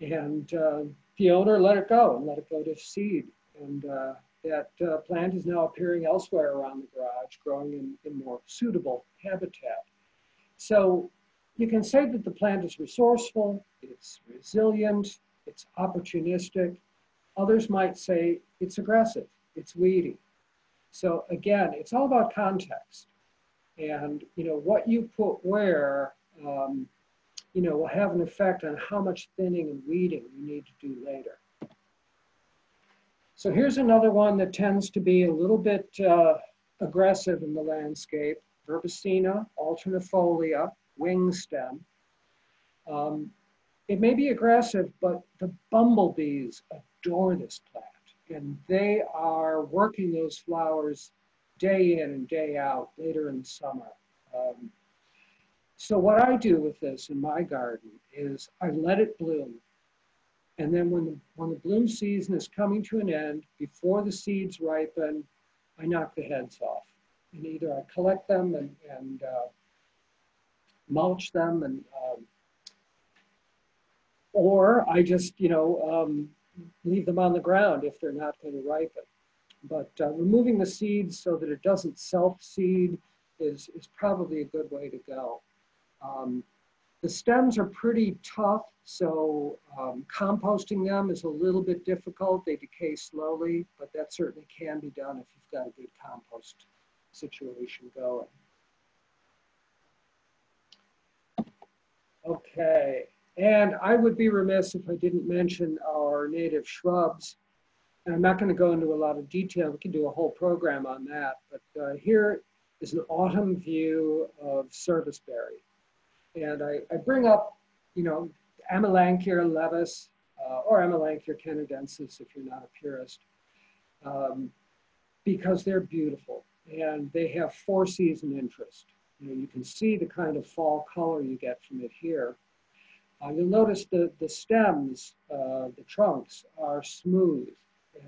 And uh, the owner let it go and let it go to seed. And uh, that uh, plant is now appearing elsewhere around the garage, growing in, in more suitable habitat. So you can say that the plant is resourceful, it's resilient, it's opportunistic. Others might say it's aggressive, it's weedy. So again, it's all about context. And you know what you put where, um, you know, will have an effect on how much thinning and weeding you need to do later. So here's another one that tends to be a little bit uh, aggressive in the landscape. Verbesina alternifolia, wing stem. Um, it may be aggressive, but the bumblebees adore this plant and they are working those flowers day in and day out later in the summer. Um, so what I do with this in my garden is I let it bloom. And then when the, when the bloom season is coming to an end, before the seeds ripen, I knock the heads off. And either I collect them and, and uh, mulch them and um, or I just, you know, um, leave them on the ground if they're not going to ripen. But uh, removing the seeds so that it doesn't self-seed is, is probably a good way to go. Um, the stems are pretty tough, so um, composting them is a little bit difficult. They decay slowly, but that certainly can be done if you've got a good compost situation going. Okay, and I would be remiss if I didn't mention our native shrubs. And I'm not going to go into a lot of detail. We can do a whole program on that. But uh, here is an autumn view of serviceberry. And I, I bring up, you know, Amelanchier laevis, uh, or Amelanchier canadensis if you're not a purist, um, because they're beautiful and they have four season interest. You know, you can see the kind of fall color you get from it here. Uh, you'll notice the, the stems, uh, the trunks are smooth.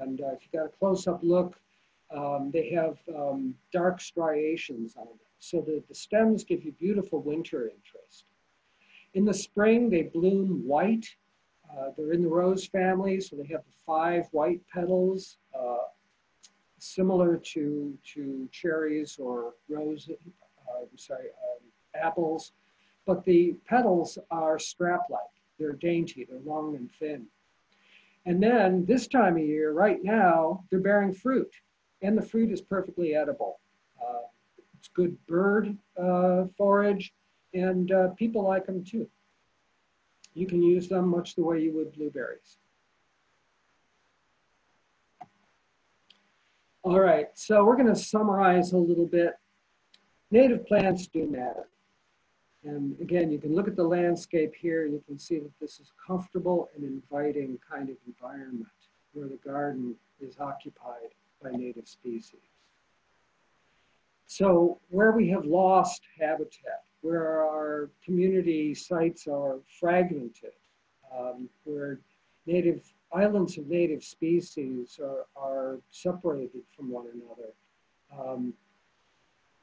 And uh, if you got a close-up look, um, they have um, dark striations on them. So the, the stems give you beautiful winter interest. In the spring, they bloom white. Uh, they're in the rose family, so they have the five white petals, uh, similar to, to cherries or rose, uh, I'm sorry, um, apples but the petals are strap-like. They're dainty, they're long and thin. And then this time of year, right now, they're bearing fruit, and the fruit is perfectly edible. Uh, it's good bird uh, forage, and uh, people like them too. You can use them much the way you would blueberries. All right, so we're going to summarize a little bit. Native plants do matter. And again, you can look at the landscape here and you can see that this is a comfortable and inviting kind of environment where the garden is occupied by native species. So where we have lost habitat, where our community sites are fragmented, um, where native islands of native species are, are separated from one another, um,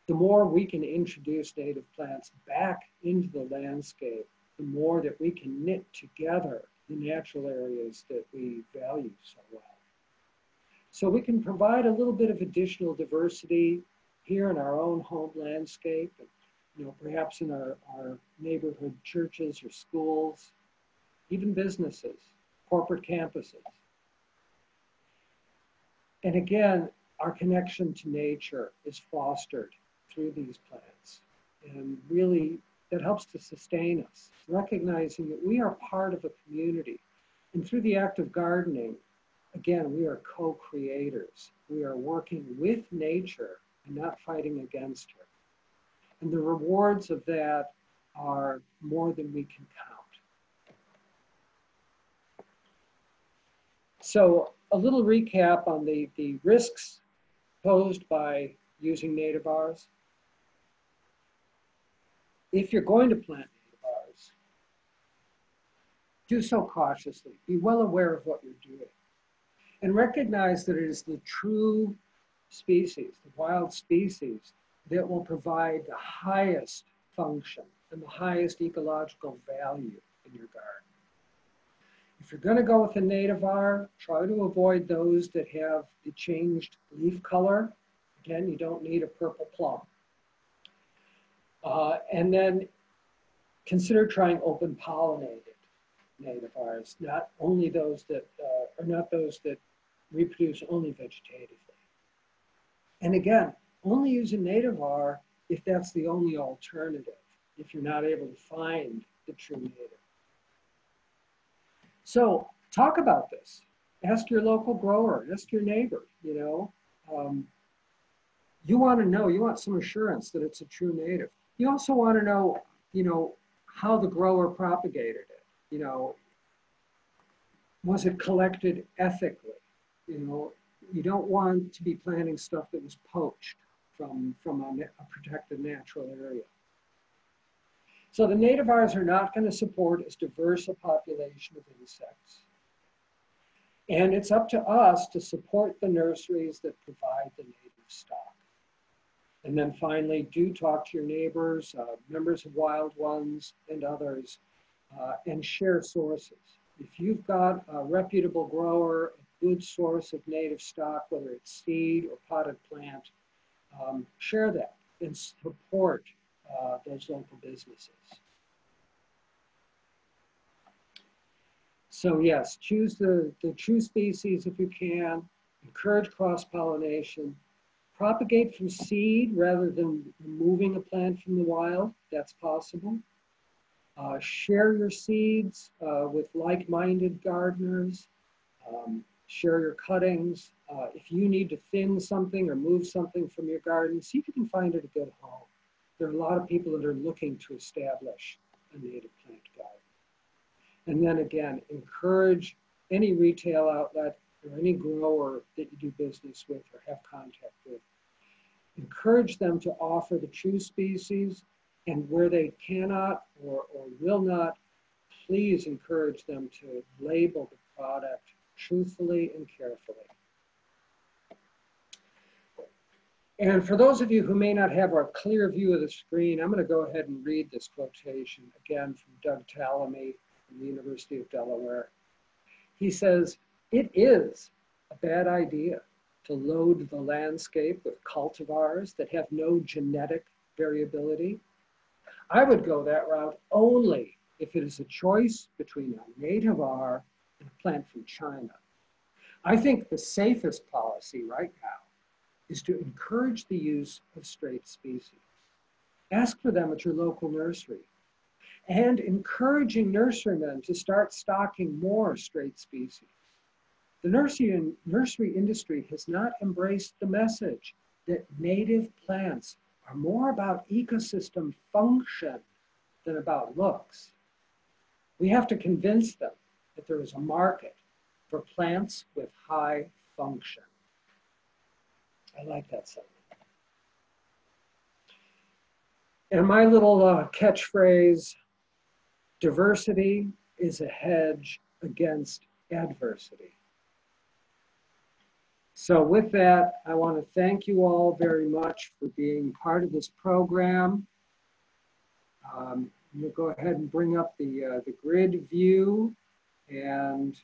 the more we can introduce native plants back into the landscape, the more that we can knit together the natural areas that we value so well. So we can provide a little bit of additional diversity here in our own home landscape, and, you know, perhaps in our, our neighborhood churches or schools, even businesses, corporate campuses. And again, our connection to nature is fostered through these plants. And really, that helps to sustain us, recognizing that we are part of a community. And through the act of gardening, again, we are co creators. We are working with nature and not fighting against her. And the rewards of that are more than we can count. So, a little recap on the, the risks posed by using nativars if you're going to plant nativars, do so cautiously. Be well aware of what you're doing. And recognize that it is the true species, the wild species, that will provide the highest function and the highest ecological value in your garden. If you're going to go with a native nativar, try to avoid those that have the changed leaf color. Again, you don't need a purple plum. Uh, and then consider trying open pollinated native nativars, not only those that uh, are not those that reproduce only vegetatively. And again, only use a nativar if that's the only alternative, if you're not able to find the true native. So talk about this. Ask your local grower, ask your neighbor, you know. Um, you want to know, you want some assurance that it's a true native. You also want to know, you know, how the grower propagated it. You know, was it collected ethically? You know, you don't want to be planting stuff that was poached from, from a, a protected natural area. So the native nativars are not going to support as diverse a population of insects. And it's up to us to support the nurseries that provide the native stock. And then finally, do talk to your neighbors, uh, members of Wild Ones, and others, uh, and share sources. If you've got a reputable grower, good source of native stock, whether it's seed or potted plant, um, share that and support uh, those local businesses. So yes, choose the, the true species if you can, encourage cross-pollination, propagate from seed rather than removing a plant from the wild. That's possible. Uh, share your seeds uh, with like-minded gardeners. Um, share your cuttings. Uh, if you need to thin something or move something from your garden, see if you can find it a good home. There are a lot of people that are looking to establish a native plant garden. And then again, encourage any retail outlet or any grower that you do business with or have contact with. Encourage them to offer the true species and where they cannot or, or will not, please encourage them to label the product truthfully and carefully. And for those of you who may not have a clear view of the screen, I'm going to go ahead and read this quotation again from Doug Tallamy from the University of Delaware. He says, it is a bad idea to load the landscape with cultivars that have no genetic variability. I would go that route only if it is a choice between a nativar and a plant from China. I think the safest policy right now is to encourage the use of straight species. Ask for them at your local nursery and encouraging nurserymen to start stocking more straight species. The nursery, nursery industry has not embraced the message that native plants are more about ecosystem function than about looks. We have to convince them that there is a market for plants with high function. I like that sentiment. And my little uh, catchphrase, diversity is a hedge against adversity. So with that, I want to thank you all very much for being part of this program. Um, we'll go ahead and bring up the, uh, the grid view and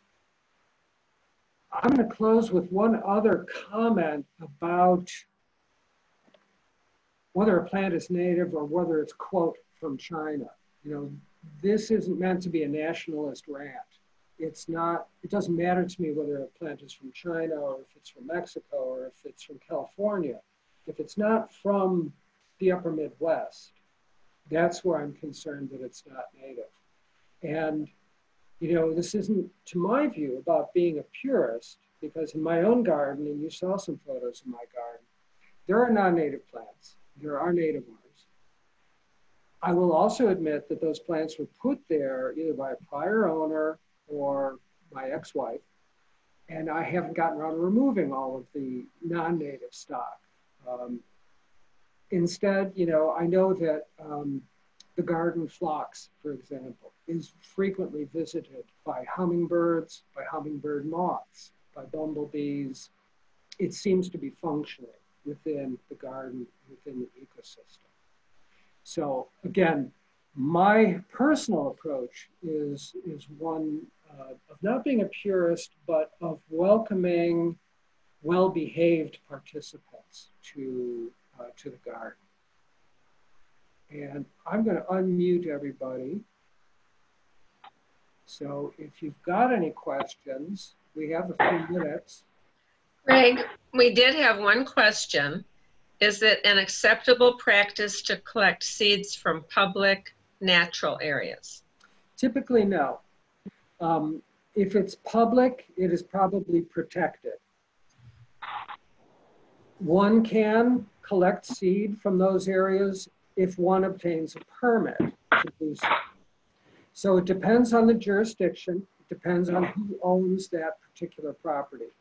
I'm going to close with one other comment about whether a plant is native or whether it's, quote, from China. You know, this isn't meant to be a nationalist rant. It's not, it doesn't matter to me whether a plant is from China or if it's from Mexico or if it's from California. If it's not from the upper Midwest, that's where I'm concerned that it's not native. And you know, this isn't, to my view, about being a purist, because in my own garden, and you saw some photos of my garden, there are non-native plants. There are native ones. I will also admit that those plants were put there either by a prior owner or my ex-wife, and I haven't gotten around to removing all of the non-native stock. Um, instead, you know, I know that um, the garden phlox, for example, is frequently visited by hummingbirds, by hummingbird moths, by bumblebees. It seems to be functioning within the garden, within the ecosystem. So again, my personal approach is, is one uh, of not being a purist, but of welcoming well-behaved participants to, uh, to the garden. And I'm going to unmute everybody. So if you've got any questions, we have a few minutes. Greg, we did have one question. Is it an acceptable practice to collect seeds from public natural areas? Typically, no. Um, if it's public, it is probably protected. One can collect seed from those areas if one obtains a permit to do so. So it depends on the jurisdiction, it depends on who owns that particular property.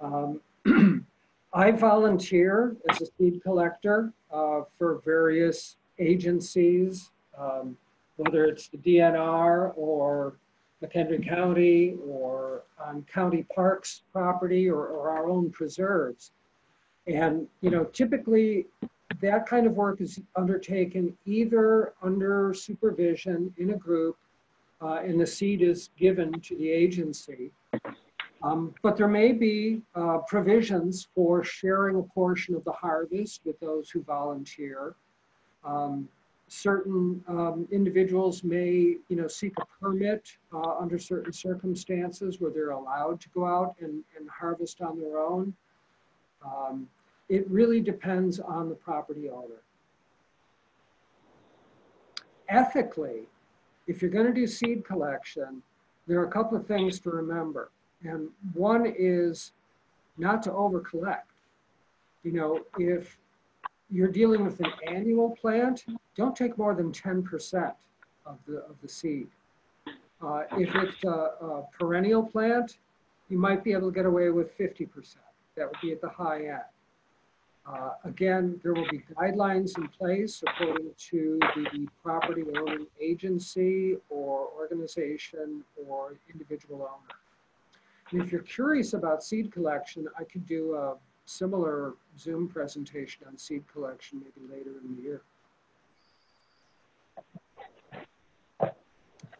Um, I volunteer as a seed collector uh, for various agencies, um, whether it's the DNR or McHenry County or on county parks property or, or our own preserves. And, you know, typically that kind of work is undertaken either under supervision in a group uh, and the seed is given to the agency. Um, but there may be uh, provisions for sharing a portion of the harvest with those who volunteer. Um, certain um, individuals may, you know, seek a permit uh, under certain circumstances where they're allowed to go out and, and harvest on their own. Um, it really depends on the property owner. Ethically, if you're going to do seed collection, there are a couple of things to remember. And one is not to over collect. You know, if you're dealing with an annual plant, don't take more than 10% of the, of the seed. Uh, If it's a a perennial plant, you might be able to get away with 50%. That would be at the high end. Uh, Again, there will be guidelines in place according to the property owning agency or organization or individual owner. And if you're curious about seed collection, I could do a similar Zoom presentation on seed collection maybe later in the year.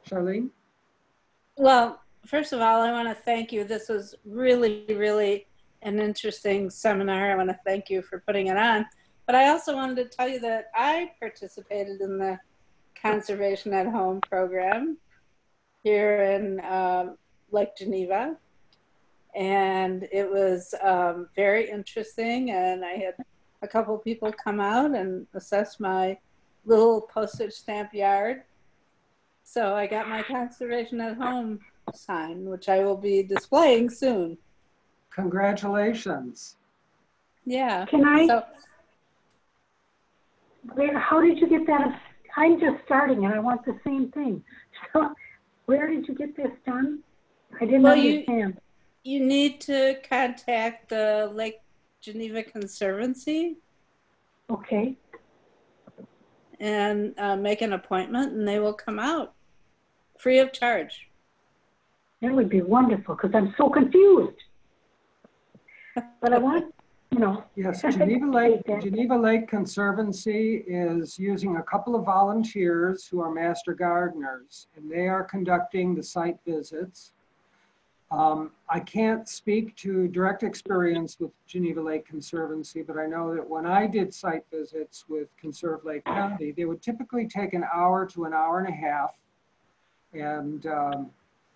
Charlene? Well, first of all, I want to thank you. This was really, really an interesting seminar. I want to thank you for putting it on. But I also wanted to tell you that I participated in the Conservation at Home program here in um, Lake Geneva. And it was um, very interesting. And I had a couple people come out and assess my little postage stamp yard. So I got my Conservation at Home sign, which I will be displaying soon. Congratulations. Yeah. Can I, So where, how did you get that? I'm just starting and I want the same thing. So where did you get this done? I didn't Well, you- understand. you need to contact the Lake Geneva Conservancy Okay, and uh, make an appointment, and they will come out free of charge. that would be wonderful because I'm so confused. But I want, you know, Yes, Geneva Lake, Geneva Lake Conservancy is using a couple of volunteers who are master gardeners, and they are conducting the site visits. Um, I can't speak to direct experience with Geneva Lake Conservancy, but I know that when I did site visits with Conserve Lake County, they would typically take an hour to an hour and a half. And, um,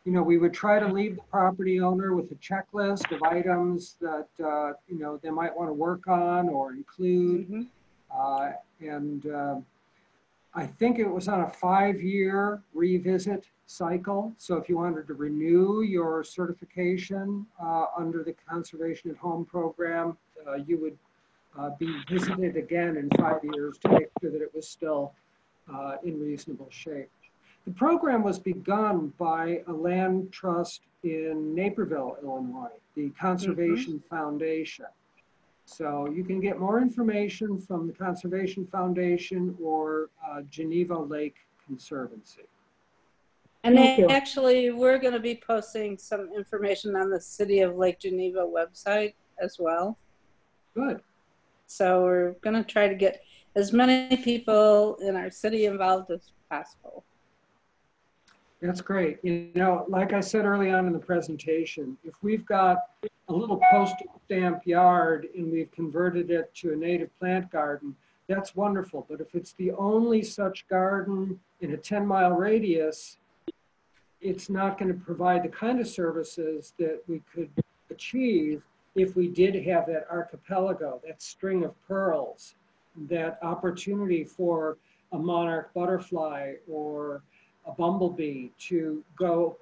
you know, we would try to leave the property owner with a checklist of items that, uh, you know, they might want to work on or include. Mhm. Uh, And uh, I think it was on a five-year revisit cycle. So if you wanted to renew your certification uh, under the Conservation at Home program, uh, you would uh, be visited again in five years to make sure that it was still uh, in reasonable shape. The program was begun by a land trust in Naperville, Illinois, the Conservation Foundation. So you can get more information from the Conservation Foundation or uh, Geneva Lake Conservancy. And they actually, we're going to be posting some information on the City of Lake Geneva website as well. Good. So we're going to try to get as many people in our city involved as possible. That's great. You know, like I said early on in the presentation, if we've got a little postage stamp yard and we've converted it to a native plant garden, that's wonderful. But if it's the only such garden in a 10 mile radius, it's not going to provide the kind of services that we could achieve if we did have that archipelago, that string of pearls, that opportunity for a monarch butterfly or a bumblebee to go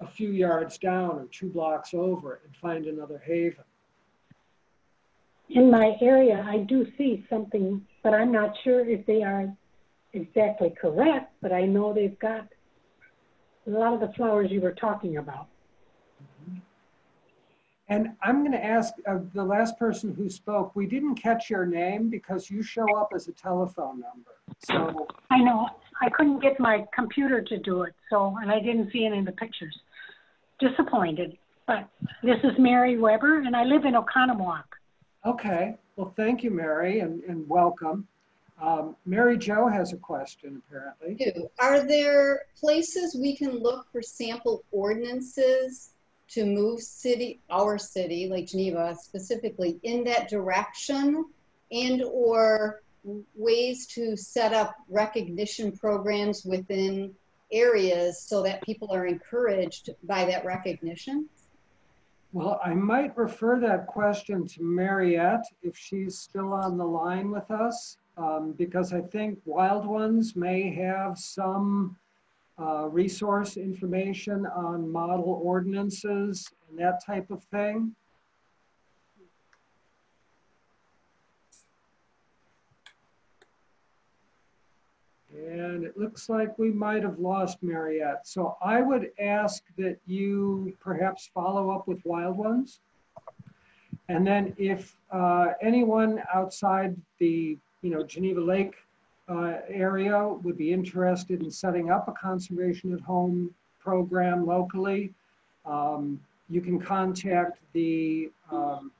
a few yards down or two blocks over and find another haven. in my area, I do see something, but I'm not sure if they are exactly correct, but I know they've got a lot of the flowers you were talking about. And I'm going to ask uh, the last person who spoke, we didn't catch your name because you show up as a telephone number. So, I know, I couldn't get my computer to do it, so, and I didn't see any of the pictures. Disappointed, but this is Mary Weber, and I live in Oconomowoc. okay. Well, thank you, Mary, and, and welcome. Um, Mary Jo has a question, apparently. Are there places we can look for sample ordinances to move city, our city, like Geneva specifically, in that direction? And or ways to set up recognition programs within areas so that people are encouraged by that recognition? Well, I might refer that question to Mariette if she's still on the line with us, um, because I think Wild Ones may have some uh, resource information on model ordinances and that type of thing. And it looks like we might have lost Mariette. So I would ask that you perhaps follow up with Wild Ones. And then if uh, anyone outside the, you know, Geneva Lake uh, area would be interested in setting up a conservation at home program locally, um, you can contact the um,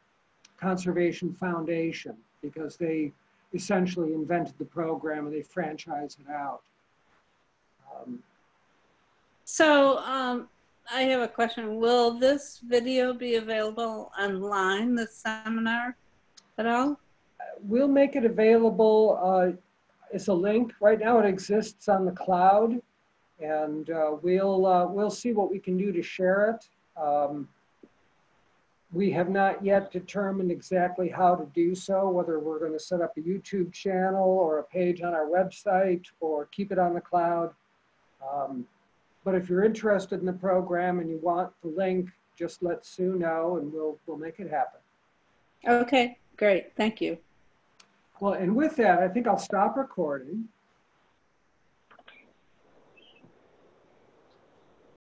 Conservation Foundation because they essentially invented the program and they franchise it out. Um, So um, I have a question. Will this video be available online, the seminar at all? We'll make it available uh, as a link. Right now it exists on the cloud and uh, we'll, uh, we'll see what we can do to share it. Um, We have not yet determined exactly how to do so, whether we're going to set up a YouTube channel or a page on our website or keep it on the cloud. Um, But if you're interested in the program and you want the link, just let Sue know and we'll, we'll make it happen. Okay, great. Thank you. Well, and with that, I think I'll stop recording